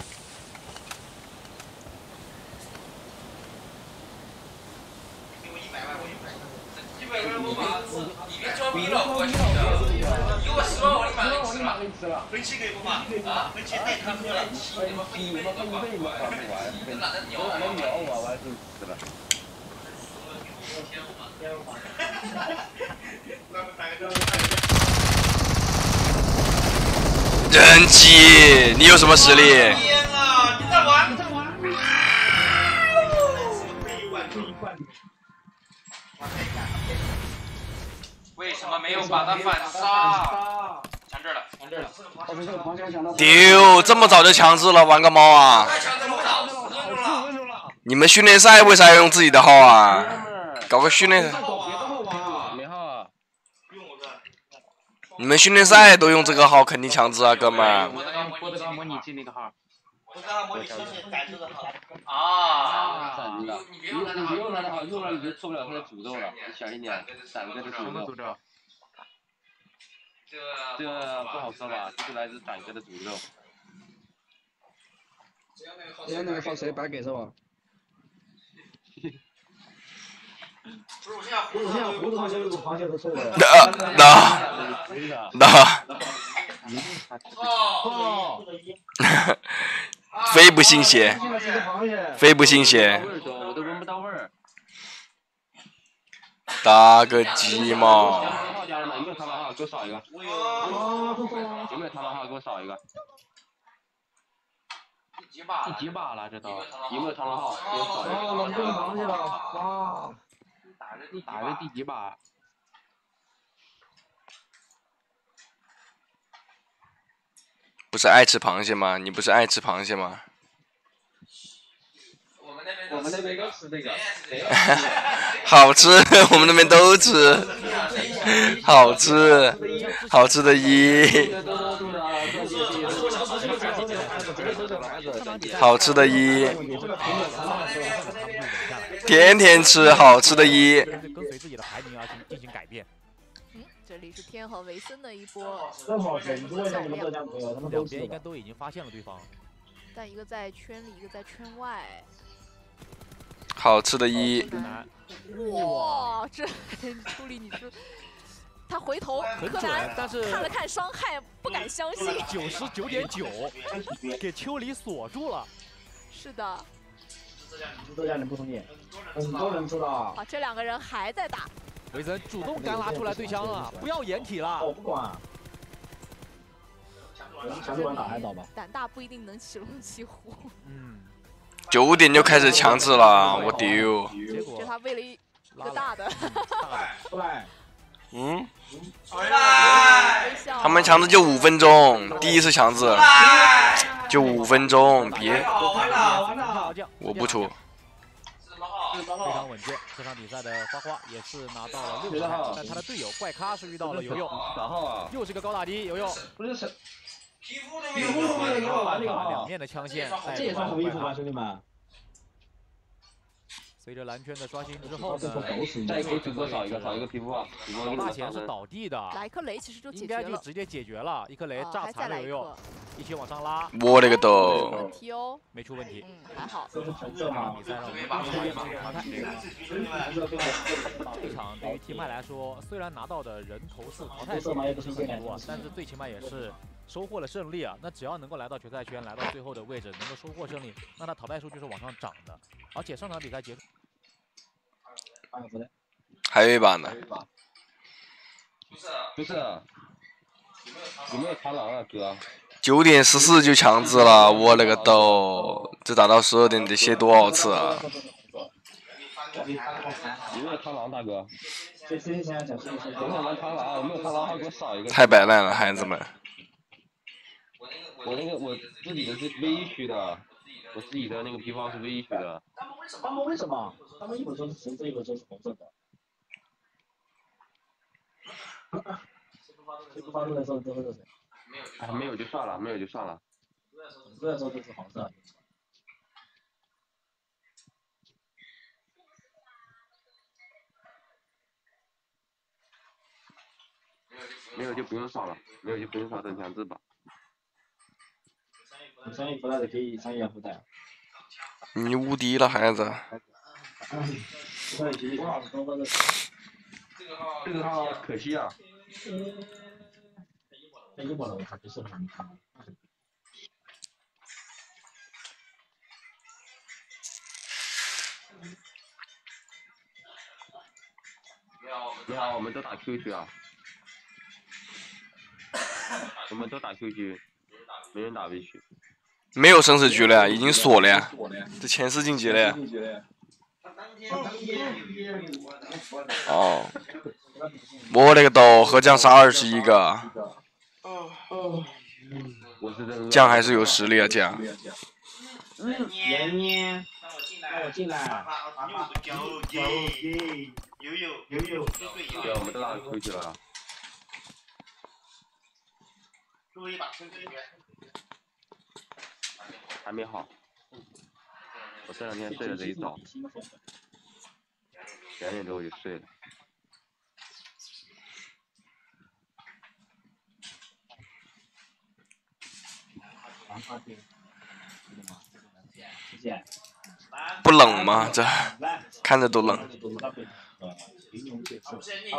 给我百个人我把里面装逼了，我去的，给我十万，我立马给你吃了。分期可以不嘛？啊，分期带他喝了，你们分一杯，分一杯，你们喝不完，你懒得鸟我，我完是死了。人机，你有什么实力？天啊，你在玩，在玩！啊为什么没有把他反杀？强制了，强制了。丢，这么早就强制了，玩个猫啊！你们训练赛为啥要用自己的号啊？搞个训练，你们训练赛都用这个号，肯定强制啊，哥们儿。我刚模拟车是改制的号。啊！你你别用它的号，用了你就受不了它的诅咒了。你小心点，闪哥的诅咒。这不好说吧，这是来自展哥的诅咒。今天那个号谁白给是吧？不是我现在胡子，现在胡子好像有个螃蟹的臭味。那那哦。(laughs) 非不新鲜，非不信邪。我都闻不到味儿。打个鸡毛！有没有螳螂号？给我扫一个。有没有螳螂号？给我扫一个。第几把？第几把了？这都有没有螳螂号？打的第几把？不是爱吃螃蟹吗？你不是爱吃螃蟹吗？我们那边都吃这个。好吃，我们那边都吃。(laughs) 好吃，好吃的一。好吃的一。天天吃好吃的一。跟随自己的排名而进进行改变。是天和维森的一波两边应该都已经发现了对方。但一个在圈里，一个在圈外。好吃的一。哇，这 (laughs) 处理你是。他回头，柯南但是看了看伤害，不敢相信。九十九点九，给秋里锁住了。是的。这家人不同意，很多人知道。啊，这两个人还在打。维森主动干拉出来对枪 (laughs) 了，不要掩体了。我不管。强制玩打吧？胆大不一定能起龙起虎。嗯。九点就开始强制了，(laughs) 我丢。就他为了一个大的。出来。嗯。他们强制就五分钟，第一次强制就五分钟，别。我不出。非常稳健，这场比赛的花花也是拿到了六分，但他的队友怪咖是遇到了游泳，又是个高打低，游泳。不是是。皮肤都没有，皮肤都没有，把两面的枪线。这也算红衣服吧，兄弟们。随着蓝圈的刷新之后呢，再给主播扫一个，扫一个皮肤啊！老大前是倒地的，来一颗雷其实就应该就直接解决了，一颗雷炸残了有用，一起往上拉。我勒个豆！问题哦，没出问题，嗯，还好。这场比赛让我们淘汰。这场对于 T 麦来说，虽然拿到的人头数淘汰数很多，但是最起码也是收获了胜利啊。那只要能够来到决赛圈，来到最后的位置，能够收获胜利，那他淘汰数就是往上涨的。而且上场比赛结束。还有一把呢。不是不是，有没有螳螂啊，哥？九点十四就强制了，我勒个豆！这打到十二点得歇多少次啊？有没有螳螂，大哥？太摆烂了，孩子们。我那个我自己的是 V 区的，我自己的那个皮肤号是 V 区的。他们为什么？他们一会儿说是橙色，一会儿说是红色的。谁不发出来是谁？哎，没有就算了，没有就算了。不要说这是黄色。没有就不用刷了，没有就不用刷增强制吧。商业福袋的可以商业福袋。你无敌了，孩子。这个号可惜啊。那英国人他不是很看。你好，我们都打 QQ 啊。我们都打 QQ，没人打 V 区。没有生死局了呀，已经锁了呀，这前四晋级了呀。哦，我勒个豆，何酱杀二十一个，酱还是有实力啊，酱。还没好，我这两天睡得贼早，两点多就睡了。不冷吗？这看着都冷。啊，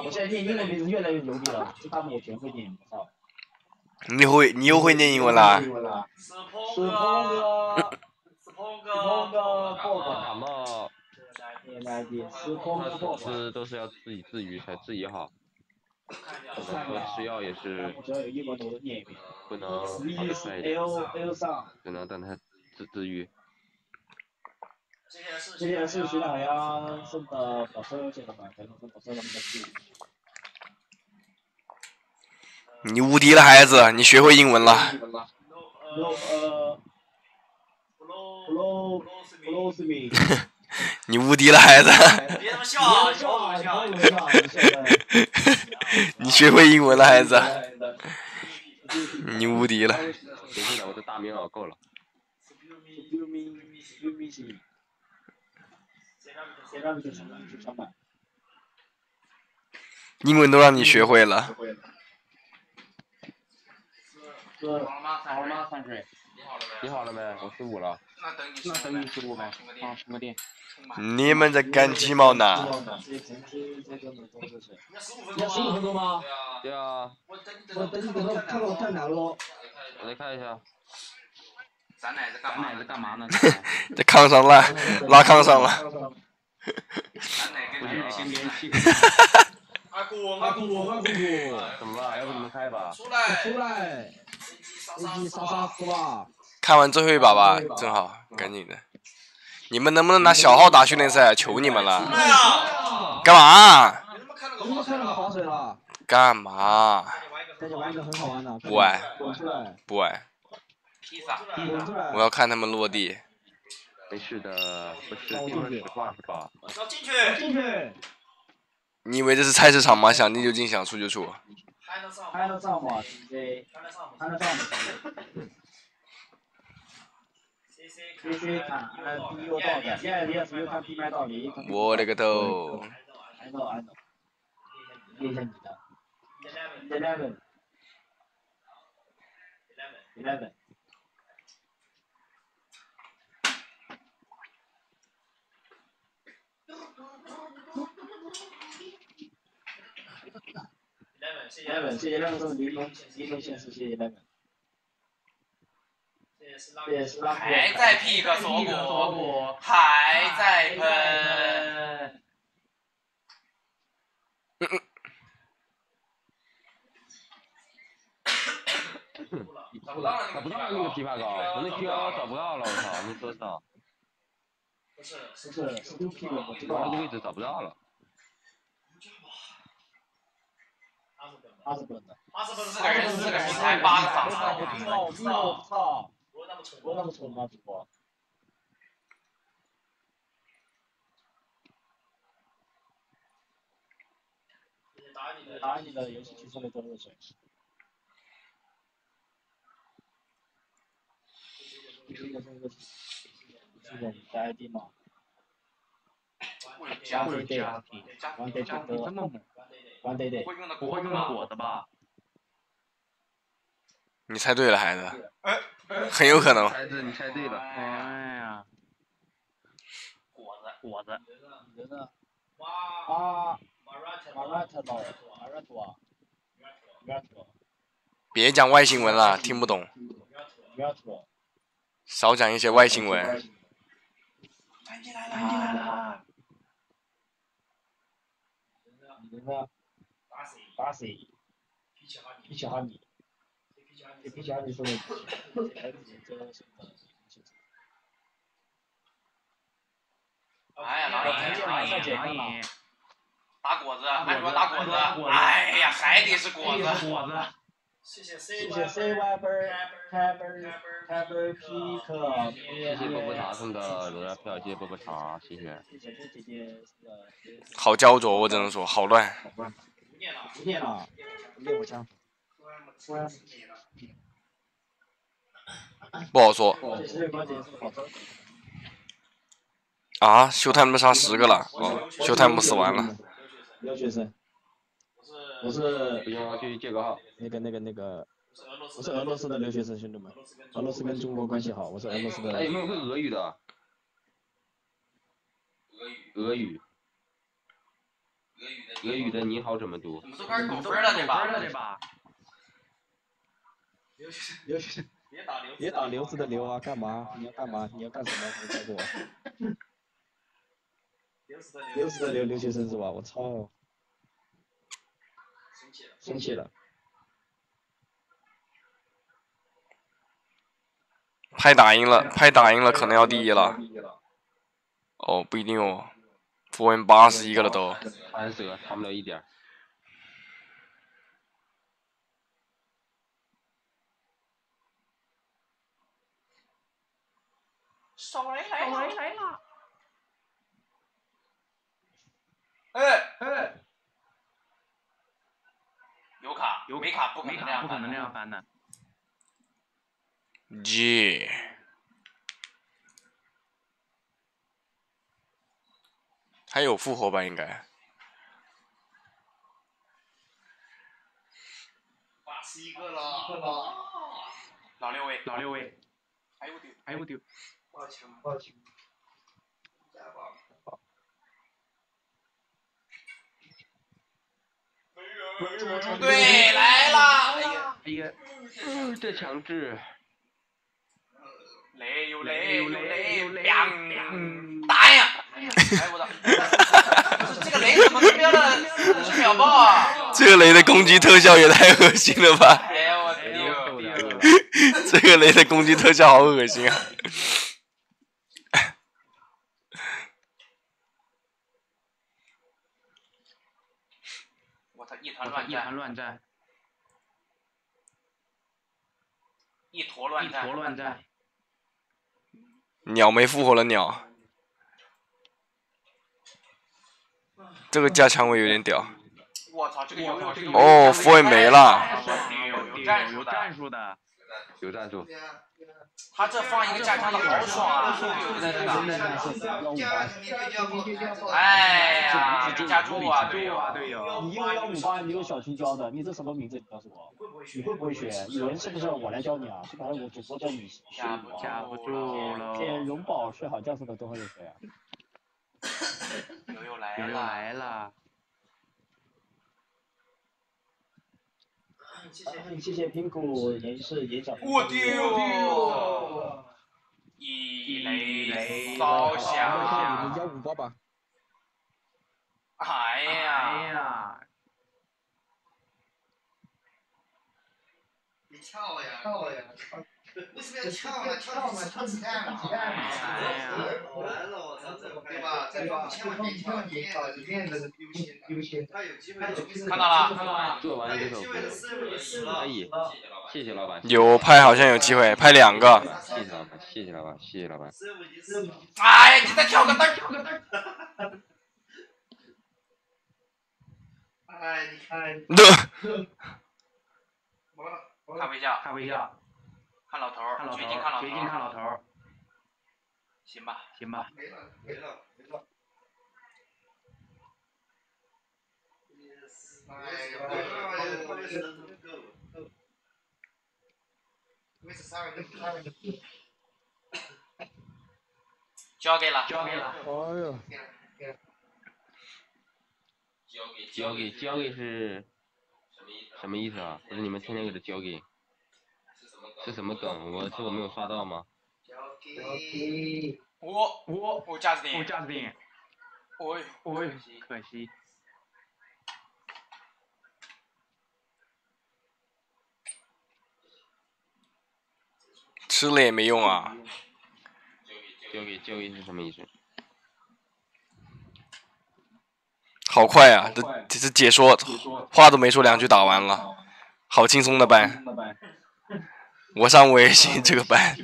我现在念英文名字越来越牛逼了，就他们也全会念，我操！你会，你又会念英文啦？是鹏哥，是鹏哥，感冒，来的，时空那总是都是要自己自愈才自己好。怎么说吃药也是。不能跑得快一点，只能等他自自愈。这件事情好像送到保车去了吧？才能从保车那边去。你无敌了，孩子，你学会英文了。(laughs) 你无敌了，孩子。(laughs) 你学会英文了，孩子。你无敌。了。英文都让你学会了。好了吗，三水？你好了没？我十五了。那等你，那等你十五呗。啊，充个电。你们在干鸡毛呢？要十五分钟吗？对啊。我等你等到看到我看哪了？我再看一下。咱奶在干嘛？在干嘛呢？在 (laughs) 炕上拉 (laughs) 拉炕上了。(laughs) 阿姑，阿姑，阿姑，怎么了？要不你们开吧？出来，出来。看完最后一把吧，正好，赶紧的。你们能不能拿小号打训练赛？求你们了！干嘛？干嘛？不玩，不爱。我要看他们落地。没事的，不是说？进去，进去。你以为这是菜市场吗？想进就进，想出就出。还能上吗能上吗？CC 看，到的，现在也是有看 B 麦到的。我勒个头！挨到挨到，念一下你的。Eleven。Eleven。Eleven，谢谢 Eleven 送的柠檬柠檬限时，谢谢 Eleven。还在 pick 锁骨，还在喷。(coughs) 找不到找不到那个枇杷膏，我那枇杷膏找不到了，我操，你多少？不是，不是，是 U P 的，我知道。那个位置找不到了。八十分的，八十本四个人，四个人才八个嗓子，我知道，我知道，我操！我那么蠢，我那么蠢吗，主播？打你的游戏机送了多热水？这个这个，这个你的 ID 吗？这么猛，会用果的吧？你猜对了，孩子。很有可能。孩子，你猜对了。哎呀。果子，果子。别讲外星文了，听不懂。少讲一些外新闻。反击来了！反击来了！那个打谁？打谁？脾气好，脾气好逆。这脾气好逆说的，还是这是个。哎呀，老李，老李，打果子，还说打果子，哎呀，还得是果子。谢谢 C 谢谢波波茶送的荣耀票，谢谢波波茶，谢谢。好焦灼，我只能说，好乱。不好说。啊，秀泰姆杀十个了，哦，秀泰姆死完了。留学生。我是不去借个号。那个、那个、那个，我是俄罗斯的留学生，兄弟们。俄罗斯跟中国关系好，我是俄罗斯的。哎，有没有会俄语的？俄语。俄语的你好怎么读？都开始扣分了对吧？留学生，留学生。别打刘子的刘啊！干嘛？你要干嘛？你要干什么？你告诉我。(laughs) 刘子的刘，留学生是吧？我操！生气了。拍打赢了，拍打赢了，可能要第一了。哦，不一定哦。符文八十一个了都。三十个，差不了一点。少雷来了！哎哎。有卡，没卡不可能那样翻的。耶。还有复活吧，应该。八十一个了。老六位，老六位。还有丢，还有丢。抱歉，抱歉。猪队来了！哎呀，哎呀，这强制。雷有雷有雷有雷，打呀！哎我操！这个雷怎么这么的秒爆啊？这个雷的攻击特效也太恶心了吧！哎呀我丢！(laughs) 这个雷的攻击特效好恶心啊！一团乱战，一坨乱战，一坨乱战。鸟没复活了，鸟。这个加强位有点屌。我操，这个有哦，复位没了。有战术的，战术的，有战术。他这放一个加枪的好爽啊！哎呀，加注啊，队友啊，队友！你又幺五八，你又小青椒的，你这什么名字？你告诉我，你会不会学？语文是不是我来教你啊？是还是我主播教你？加不住了。见荣宝睡好觉似的，都会有谁啊？(laughs) 悠悠来了，来了。谢谢苹果人是演讲。我丢！一雷烧香。幺五八吧。哎呀！你跳呀！跳呀！为什么要跳呢？跳嘛，跳子弹嘛！哎呀！完了，我操！对吧？他有机会看到了，看到了。做完这首歌，可以，谢谢老板。有拍好像有机会，拍两个。谢谢老板，谢谢老板，谢谢老板。哎呀，你再跳个灯，跳个灯。哎，你看。看 (laughs) 微笑，看微笑。看老头儿，绝境看老头儿，绝境看老头儿。行吧，行吧。没了，没了，没了。交给了，交给了。哎呦。交给交给是什么意思啊？不是你们天天给他交给，是什么梗？我是我没有刷到吗？我我我架子我顶，架子顶，哦哦，可惜。吃了也没用啊。交给交给是什么意思？好快啊！这这这解说话都没说两句打完了，好轻松的班。我上我也行这个班。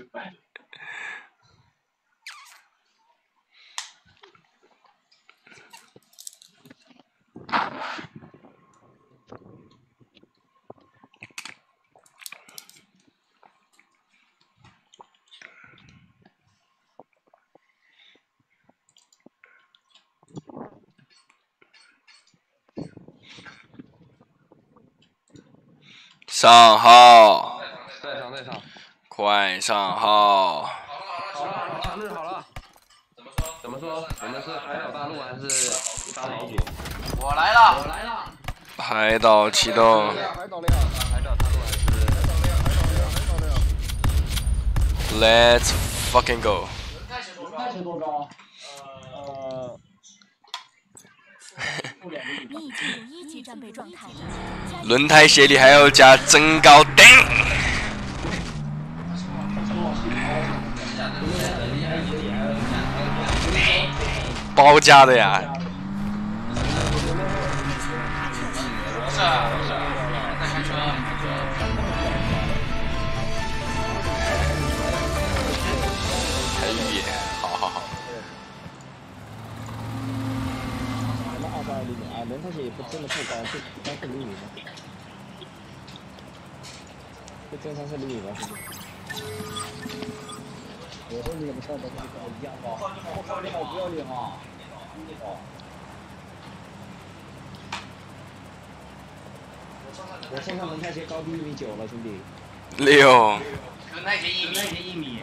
上号，在场在场。快上号！好了好了，长日好了。怎么说？我们是海岛大陆还是大岛组？我来了，我来了。海岛启动海岛了，海岛大陆还是？，Let's fucking go！大学多高？呃，你已进入一级战备状态，轮胎鞋里还要加增高钉，包加的呀。不是不是，在开车。可以，好好好。什么二十二厘米啊？轮胎鞋也不真的不高，就三四厘米吧。就真三四厘米吧，我说你怎么上的一样高？我靠，你好不要脸啊！我身上轮胎鞋高低一米九了，兄弟。六，轮胎鞋一米，一米。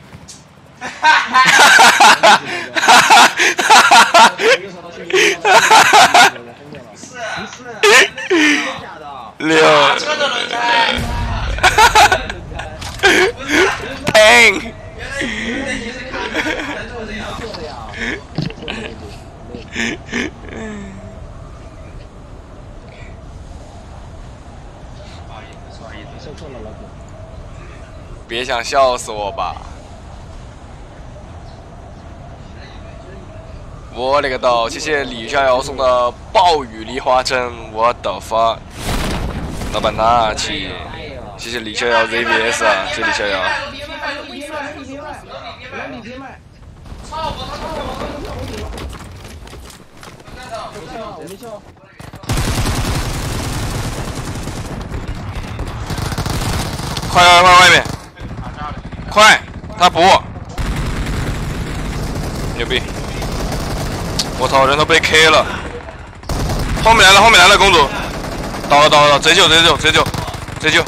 六，车的轮胎。(laughs) 停。说错了，老哥。(laughs) 别想笑死我吧！我勒个豆！谢谢李逍遥送的暴雨梨花针，我的 fuck！老板大气，谢谢李逍遥 ZBS 啊，谢谢李逍遥。我没笑。快快快，外面！快，他补！牛逼！我操，人都被 K 了！后面来了，后面来了，公主！倒了倒了倒了，直接救直接救直接救直接救！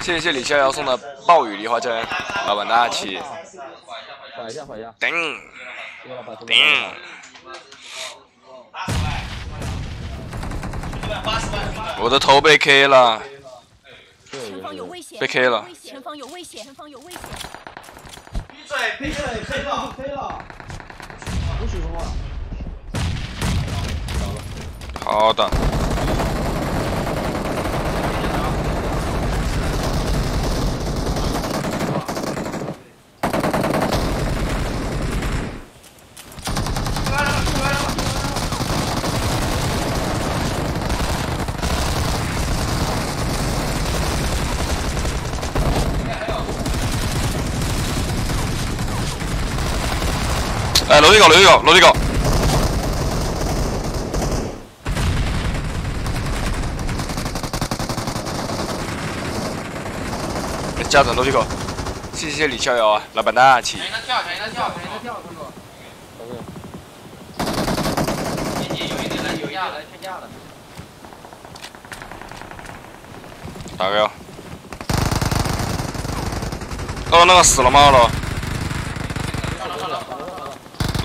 谢谢李逍遥送的暴雨梨花针，老板大气！缓一下，缓一下。顶顶。！我的头被 K 了，前方有危险，被 K 了。前方有危险，前方有危险。闭嘴，闭嘴，黑了，黑了。不许说话。好的。楼梯口，楼梯口，楼梯口。家长楼梯口，谢谢李逍遥啊，老板大气。全员跳，全员跳，跳，公主。姐姐有一点人有压了，劝架了。打个药。哦，那个死了吗？二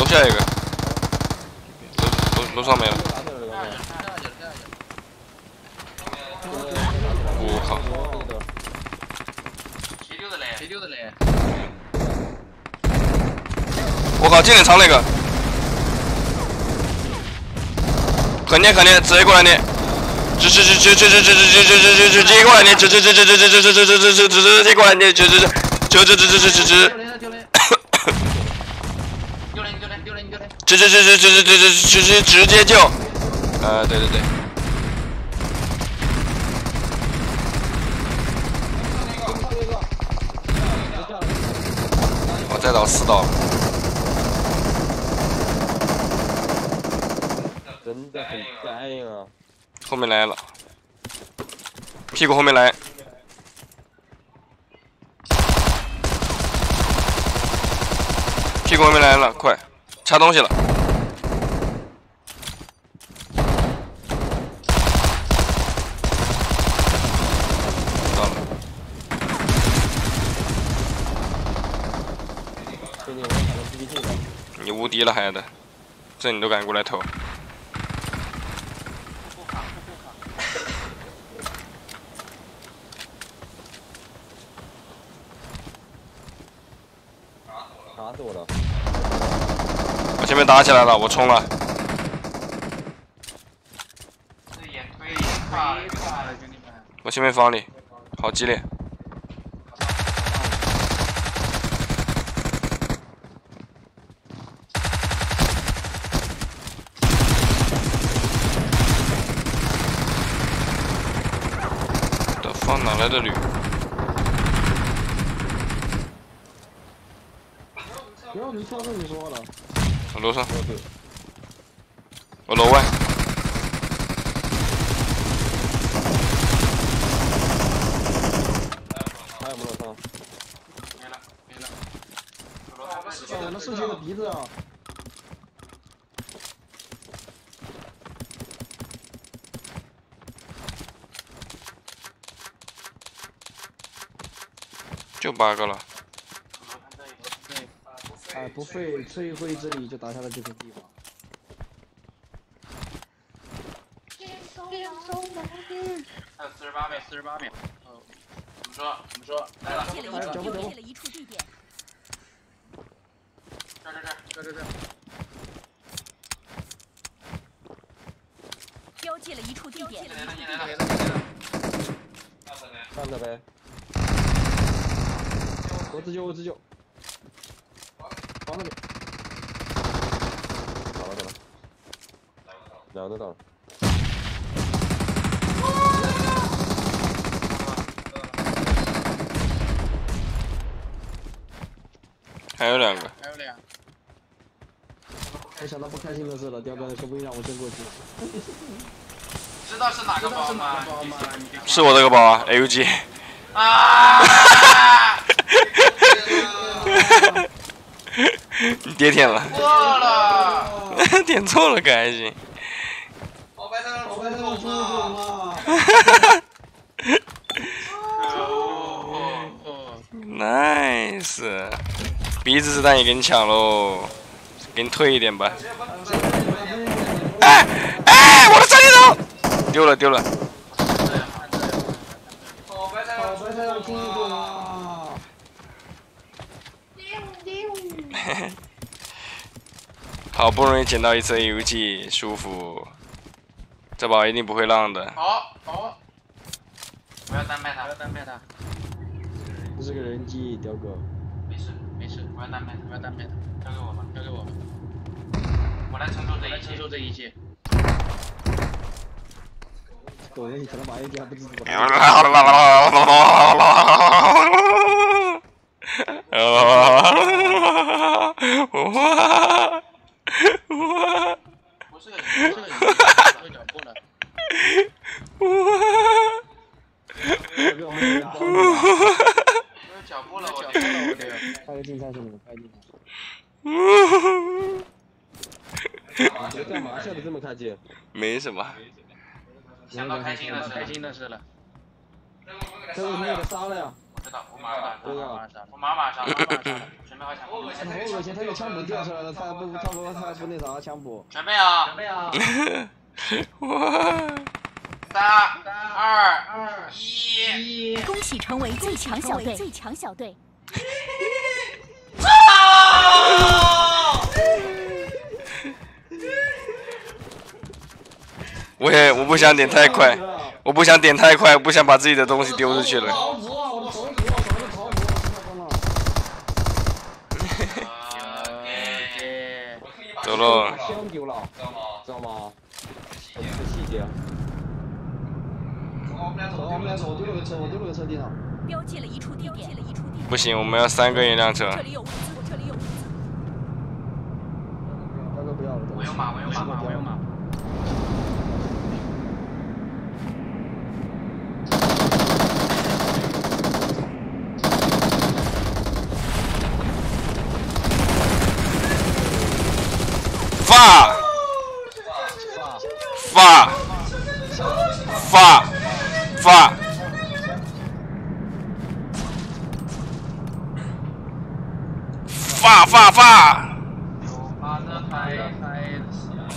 楼下一个，楼楼楼上没了。我靠！谁丢的嘞？谁丢的嘞？我靠！进点藏那个，肯定肯定直接过来的，直直直直直直直直直直直直直接过来的，直直直直直直直直直直直直直接过来的，直直直直直直直直直直。直直直直直直直直直直接救，呃，对对对，我再倒四刀，真的很干啊！后面来了，屁股后面来。屁股后面来了，快，拆东西了。你无敌了，孩子，这你都敢过来偷？打死我了！打死我了！前面打起来了，我冲了。我前面房里，好激烈。放哪来的驴？不要你说跟你说了，我楼上，我楼外。还有没有上？没了没了。哦，那剩下个鼻子啊，就八个了。哎，不费吹灰之力就打下了这片地方。还有四十八秒，四十八秒。哦，怎么说？怎么说？来了，标记了一处，标记了一处地点。这这这这这这。标记了一处地点。来了，来了，来了，来了。上着呗。我自救，我自救。往那边。到了到了，两个都到了。还有两个，还有两。没想到不开心的事了，雕哥可不可以让我先过去？知道是哪个包吗？是我这个包啊，AUG。啊！你 (laughs) 跌舔了，错了。(laughs) 点错了可还行。Nice，鼻子子弹也给你抢喽，给你退一点吧。哎哎，我的三连头丢了丢了。(laughs) 老白菜老白菜老猪啊！好不容易捡到一次 AUG，舒服。这把一定不会浪的。好，好。不要单卖他，不要单卖他。这是个人机，雕哥。没事没事，不要单卖他，不要单卖他，交给我吧，交给我吧。我来承受这一切，承受这一切。狗人，你可能把 AD 还不知道。哇不是不是脚步没脚步了我。是你们干嘛笑的这么开心没什么想到开心的事开心的事了这我。们杀了呀我知道，我马上我马上杀，我马上杀，准备好枪。好恶心，他有枪补掉出来了，他还不他不他还不那啥枪补。准备啊！准备啊！(laughs) 三二一！恭喜成为最强小队！最强小队！我也我不想点太快，我不想点太快，我不想把自己的东西丢出去了。桃子啊，我的头子啊，什么桃子啊？看到了。走了，枪丢了，知道吗？这个细节。走，我们俩走，我丢了个车，我丢了个车地上。标记了一处地点，了一处地点。不行，我们要三个一辆车。这里有物资，这里有物资。大哥不要了，我有马，我有马，我有马。发发发发。发发发！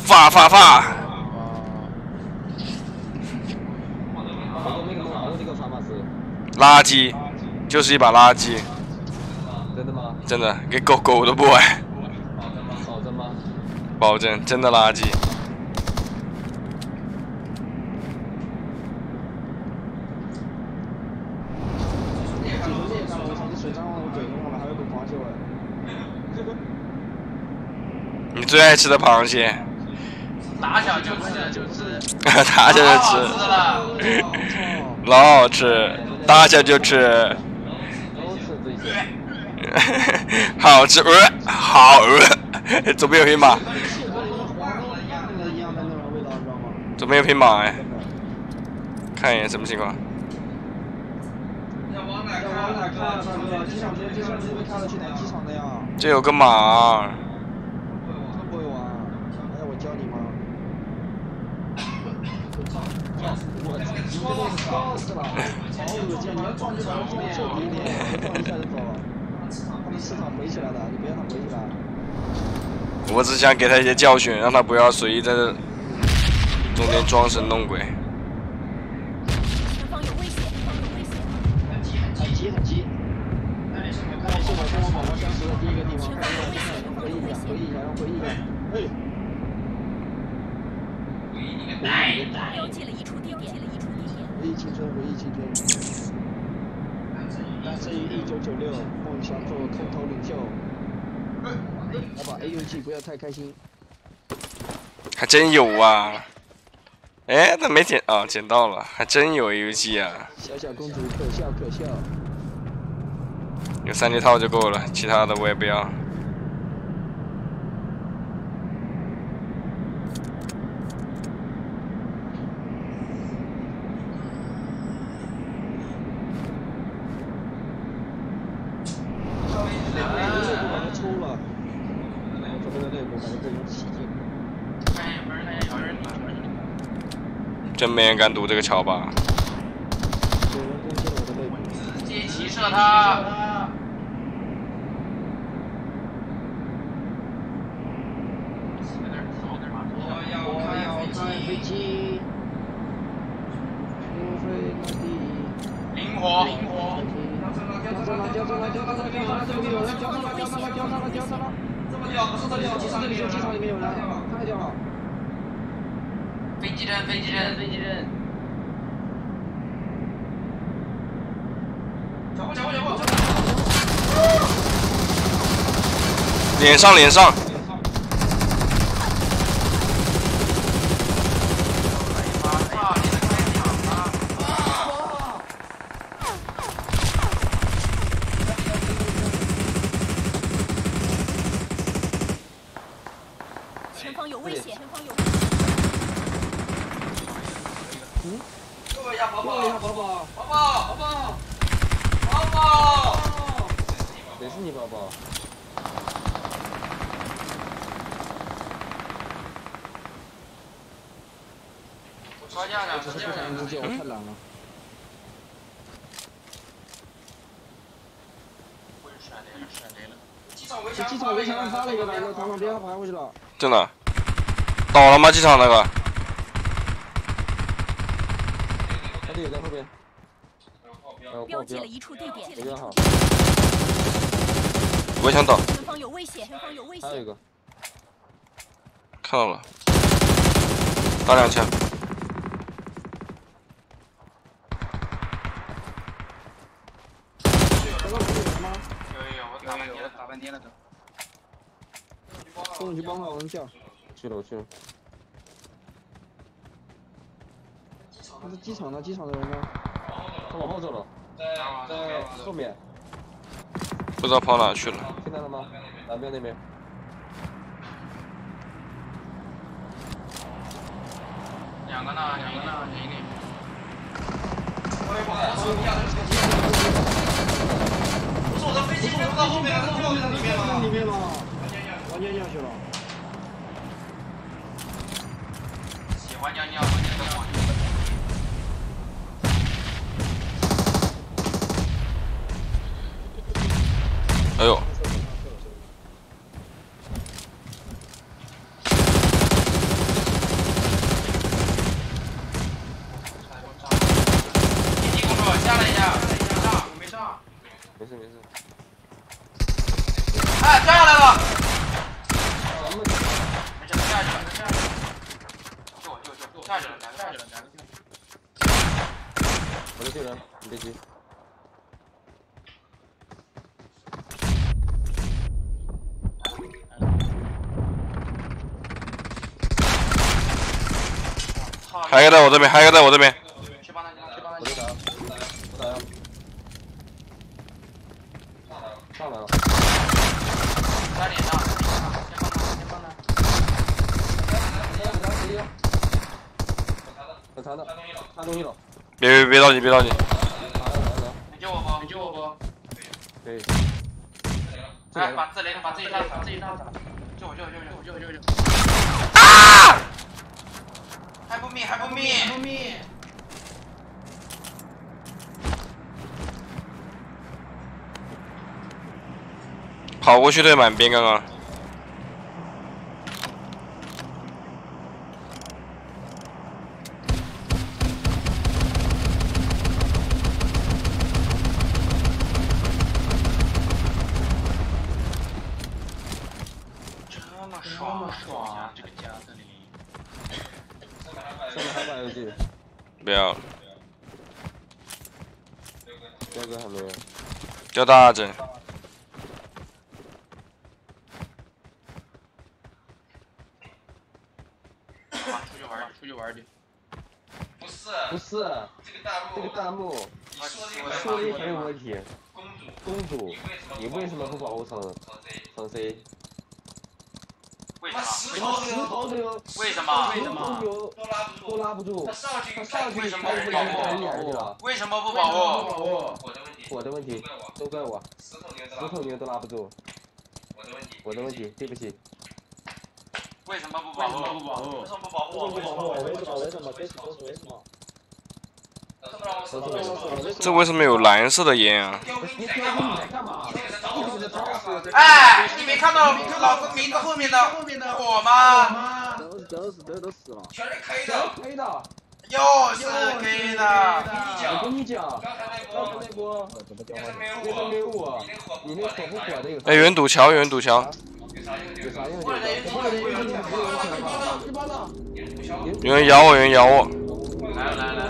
发发发！垃圾，就是一把垃圾。真的吗？真的，给狗狗都不玩。保证？真的垃圾。你最爱吃的螃蟹？打小就吃就吃，打小就吃，老好吃，打小就吃。好吃，呃，好呃，左边有黑马，左边有匹马哎，看一眼什么情况？这有个马。不会玩，还要我教你吗？我操！你这都是高死了，好恶心！你要撞就撞，臭逼脸，撞一下就走了。他们市场回起来的，你别让他回起来。我只想给他一些教训，让他不要随意在这中间装神弄鬼。前方有危险，前方有危险。很急很急很急。那你是我看是我跟我宝宝相识的第一个地方，看一下，回忆，青春，回忆青春。诞生于一九九六，梦想做空头领袖。老板，AUG 不要太开心。还真有啊！哎，他没捡啊，捡到了，还真有 AUG 啊！小小公主可笑可笑。有三级套就够了，其他的我也不要。没人敢堵这个桥吧。直接骑射他。上，脸上。前方有危险，前方有危险。嗯？救一下宝宝，宝宝，宝宝，宝宝，宝宝。谁是你宝宝？吵架了，我只是不想理解，我太懒了。这机场围墙上发了一个男的，从旁边爬过去了。真的？倒了吗？机场那个？他队友在后边。标记了一处地点。我好。围墙倒，前方有危险，前方有危险。还有一个，看到了，打两枪。有有，我打半天了，打半天了都。送你去帮他，我能叫。去了我去了。那是机场的，机场的人呢？他往后走了，在后面，不知道跑哪去了。听到了吗？南边那边。两个呢，两个呢，一个。的飞机飞到后面，它掉在里面了。里面了？完全下去了。喜欢尿尿，我觉得往哎呦，紧急工作，下来一下，没上，我没上。没事没事。哎，掉下来了。没事，他下去了，他下去了。救我，救我，救我，下去了，两个下去了，两个下去了。我在救人，你别急。还有一个在我这边，还有一个在我这边。去帮他，去帮他我。在打，我打呀。上来了，在脸上，先帮他，先帮他。很长的，看东西了，别别别着急，别着急。来了来了，你救我不？你救我不？可以。哎，把自雷，把自己杀，把自己杀。救我，救我，救我，救我，救我，救我。啊！还不灭，还不灭，还不灭。跑过去对满边刚刚。这么爽，爽呀！这个家不要，彪哥还没有。掉大针。啊，出去玩儿，出去玩儿去。不是，不是，这个弹幕，这个弹幕你说这个说的公主，公主，你为什么不保护层层 C？为什么？石什么石头都有，为什么？为什么都拉不都住，拉不住他，上去他上去为什么不保护。为什么不保护？我的问题，我的问题，都怪我，石头你也石头你们都拉不住，我的问题，我的问题，对不起。为什么不保护？为什么不保护？为什么不保护？为什么？为什么？为什么？为什么？这为什么有蓝色的烟啊？哎，你没看到老子名字后面的火吗？都是都是都都死了。全是的，黑的？又是 K 的。我跟你讲，刚才那刚才波，那波怎么交换？那没有那个没有我，我，你那火你那火不火的有啥？哎，有人堵桥，有人堵桥。有人咬我，有人咬我。来来来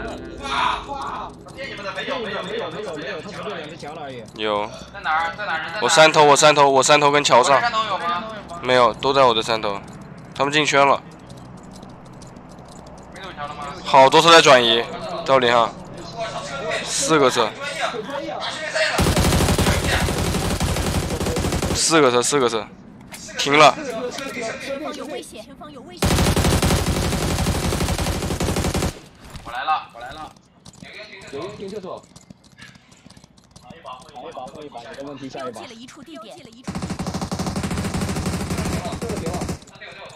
来，哇！店你们的没有没有没有没有没有，他只对两个墙了而已。有，在哪儿？在哪儿？我山头，我山头，我山头跟桥上山头有吗？没有，都在我的山头。他们进圈了，没有桥了吗？好多车在转移，到脸上，四个车，四个车，四个车，停了。前方有危险，前方有危险。我来了。有一个停厕所，一把过一把，没问题，下一把标记。了一处地点，了一处这个停了，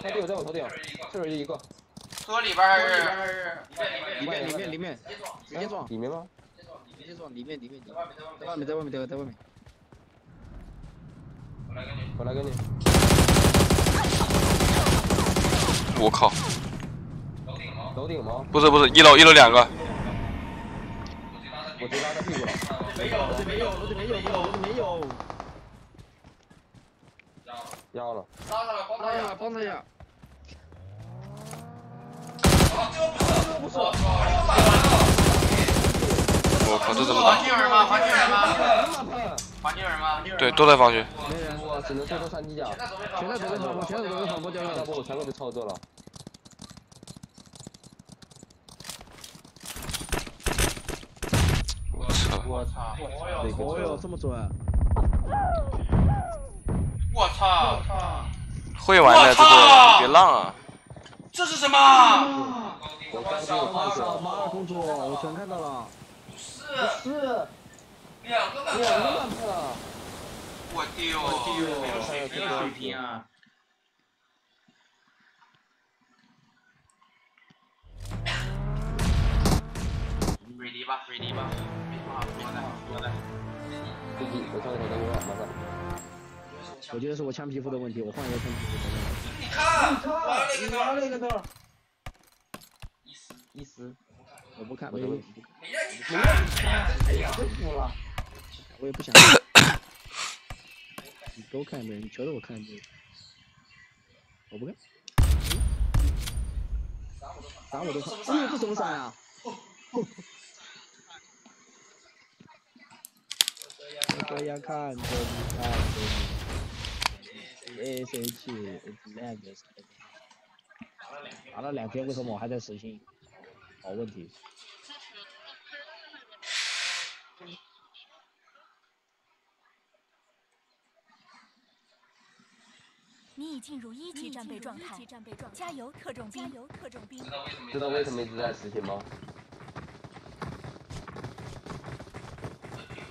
他队友在我头顶，这人一个，车里边还是？里面里面里面，直接撞，里面吗？直接撞，里面里面里面，在外面在外面在在外面。我来跟你，我靠，楼顶吗？不是不是，一楼一楼两个，我直接拉他屁股了。没有，没有，没有，没有，没有。要了，杀上来，帮他一下，帮他一下。啊，这个不是，这个不是，哎呦妈呀！我靠，这怎么打？防军人吗？人吗？对，都在防区。没人，我只能操作三机甲。全在左边跑步，全在左边跑步，全部被操作了。我操！我操！哦哟，这么准！我操！会玩的这个别浪啊！这是什么？我刚进我马操！作。马尔公主，我全看到了。是是两个满两个分，满分了。我丢，没有水平啊！水平啊！瑞迪吧，瑞迪吧，我上一台等我，马上。我觉得是我枪皮肤的问题，我换一个枪皮肤。你看，你拿头，了一个头，一死，一死。我不看，我也不看，没让你看，哎呀，被服了。我也不想。你给我看一遍，你求着我看一遍。我不看。打我都看。哎呦，这什么伞呀？这样看着你，看着你。S H It's Madness。打了两天，为什么我还在实心？好问题。你已进入一级战备状态，加油，特种兵！加油，特种兵！知道为什么一直在实行吗？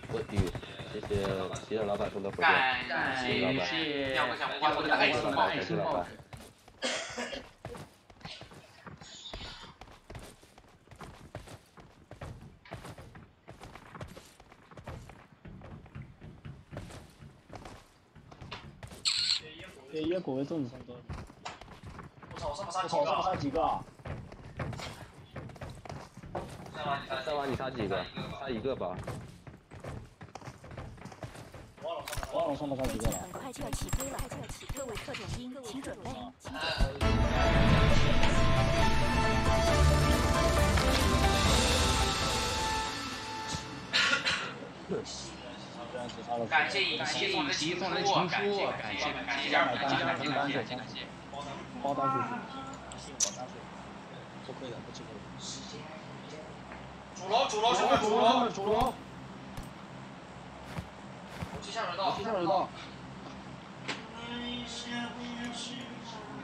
我丢，谢谢老板送的火箭。感谢，要不想花我的爱心帽，感谢老板。对，野果为粽子上多。我操，我上不杀我操，上杀几个啊？三娃你杀几个？杀一个吧。很快就要起飞了，各位特种兵，请准备，感谢尹奇送的情书，感谢感谢感谢家人，感谢感谢感谢感谢。包单数据，信我单数，不亏的，不吃亏的。主楼主楼兄弟主楼，主楼，武器下水道，下水道。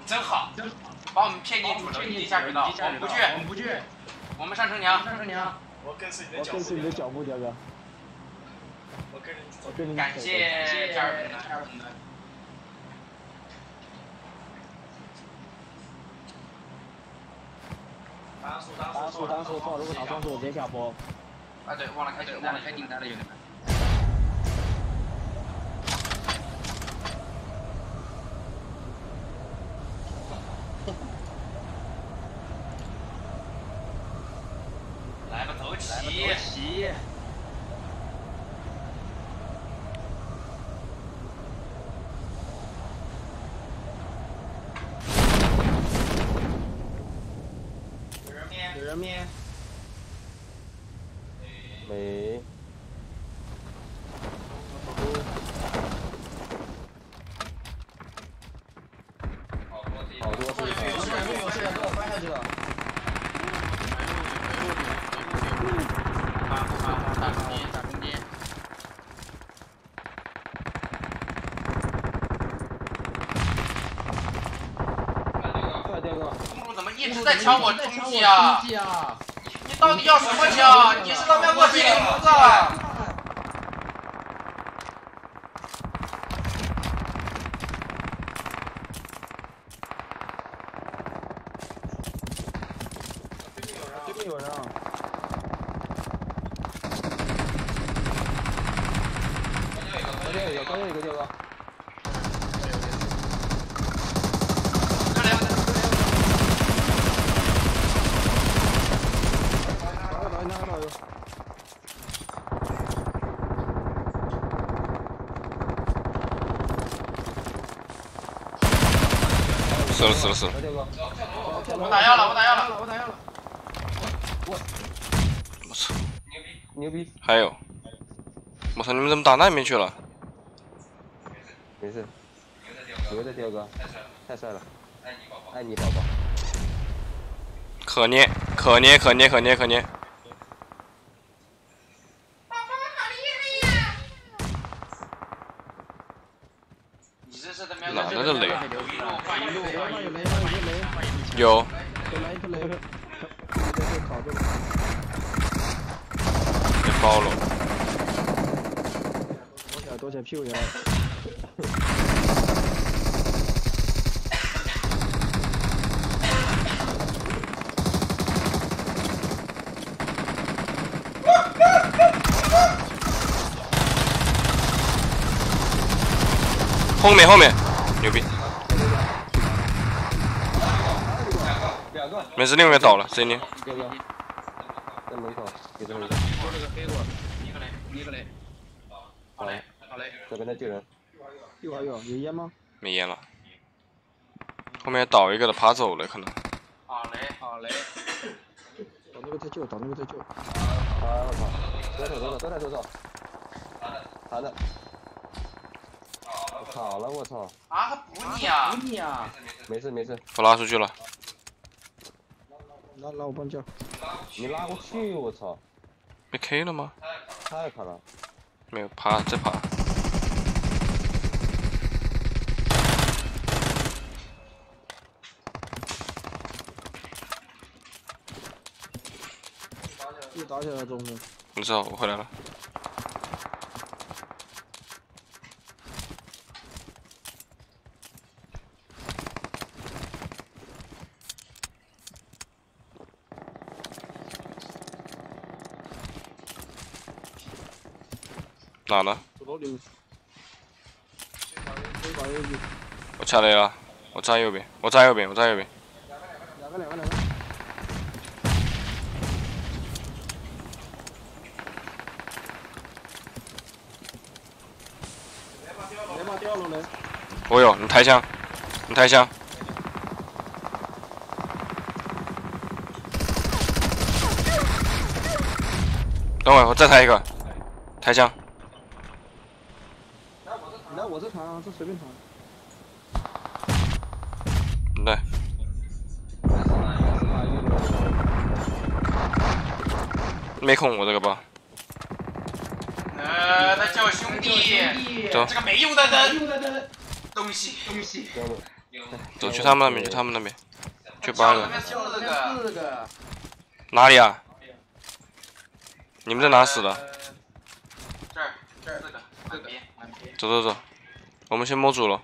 真好，把我们骗进主楼一级下水道，我们不去，我们不去，我们上城墙，上城墙。我跟随你的脚步跟随你的脚步，彪哥。我跟着你我。跟你感谢加尔本的。单数单数单数单数错，如果打双数直接下播。啊对，忘了开订单了，开订单了，兄弟们。来吧，走起！起！有人面，有人面。没。好多是一有场。有是给我翻下去了。打打打中间，打中间。快点哥！公在抢我中计啊？你到底要什么枪？你是他妈卧底零子？对面有人啊！高点一个，高点一个，彪哥。哪个导游？哪个导游？死了死了我打药了，我打药了。我打药了。我操！牛逼牛逼！还有，我操！你们怎么打那边去了？没事，留着雕哥，太帅了太帅了，爱你宝宝。可捏可捏可捏可捏可捏！你这是他哪来的雷？有包了。躲起来，躲起来，屁股下来。后面后面，牛逼！没事，另外倒了，谁呢？铁哥，在门口，给这个。这个飞过，一个雷，一个雷。好嘞，好嘞。这边在救人。有啊有，有烟吗？没烟了。后面倒一个的，爬走了可能。好嘞，好嘞。倒那个在救，倒那个在救。啊我操！左手左手都在左手。弹的。我跑了，我操！啊，他补你啊！补你啊！没事没事。我拉出去了。拉拉我帮叫。你拉过去，我操！被 K 了吗？太卡了。没有，爬再爬。又打起来了，中间。你知道我回来了。哪呢？我掐雷了，我站右边，我站右边，我站右边。两个两个两个。雷马掉了雷。我有，你抬枪，你抬枪。等会儿我再抬一个，抬枪。来我这随便弹。来。没空我这个包。呃，他叫兄弟，走这个没用的人，东西东西。走去他们那边，去他们那边，去八个。四个，四个。哪里啊？你们在哪死的？这儿，这儿四个，满边，满边。走走走，我们先摸主了。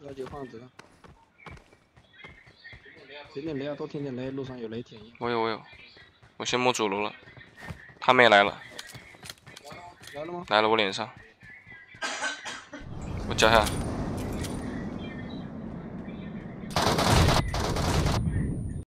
那就放着。点点雷啊，多听点雷，路上有雷舔。我有我有，我先摸主楼了。他们也来了。来了吗？来了，我脸上。我脚下。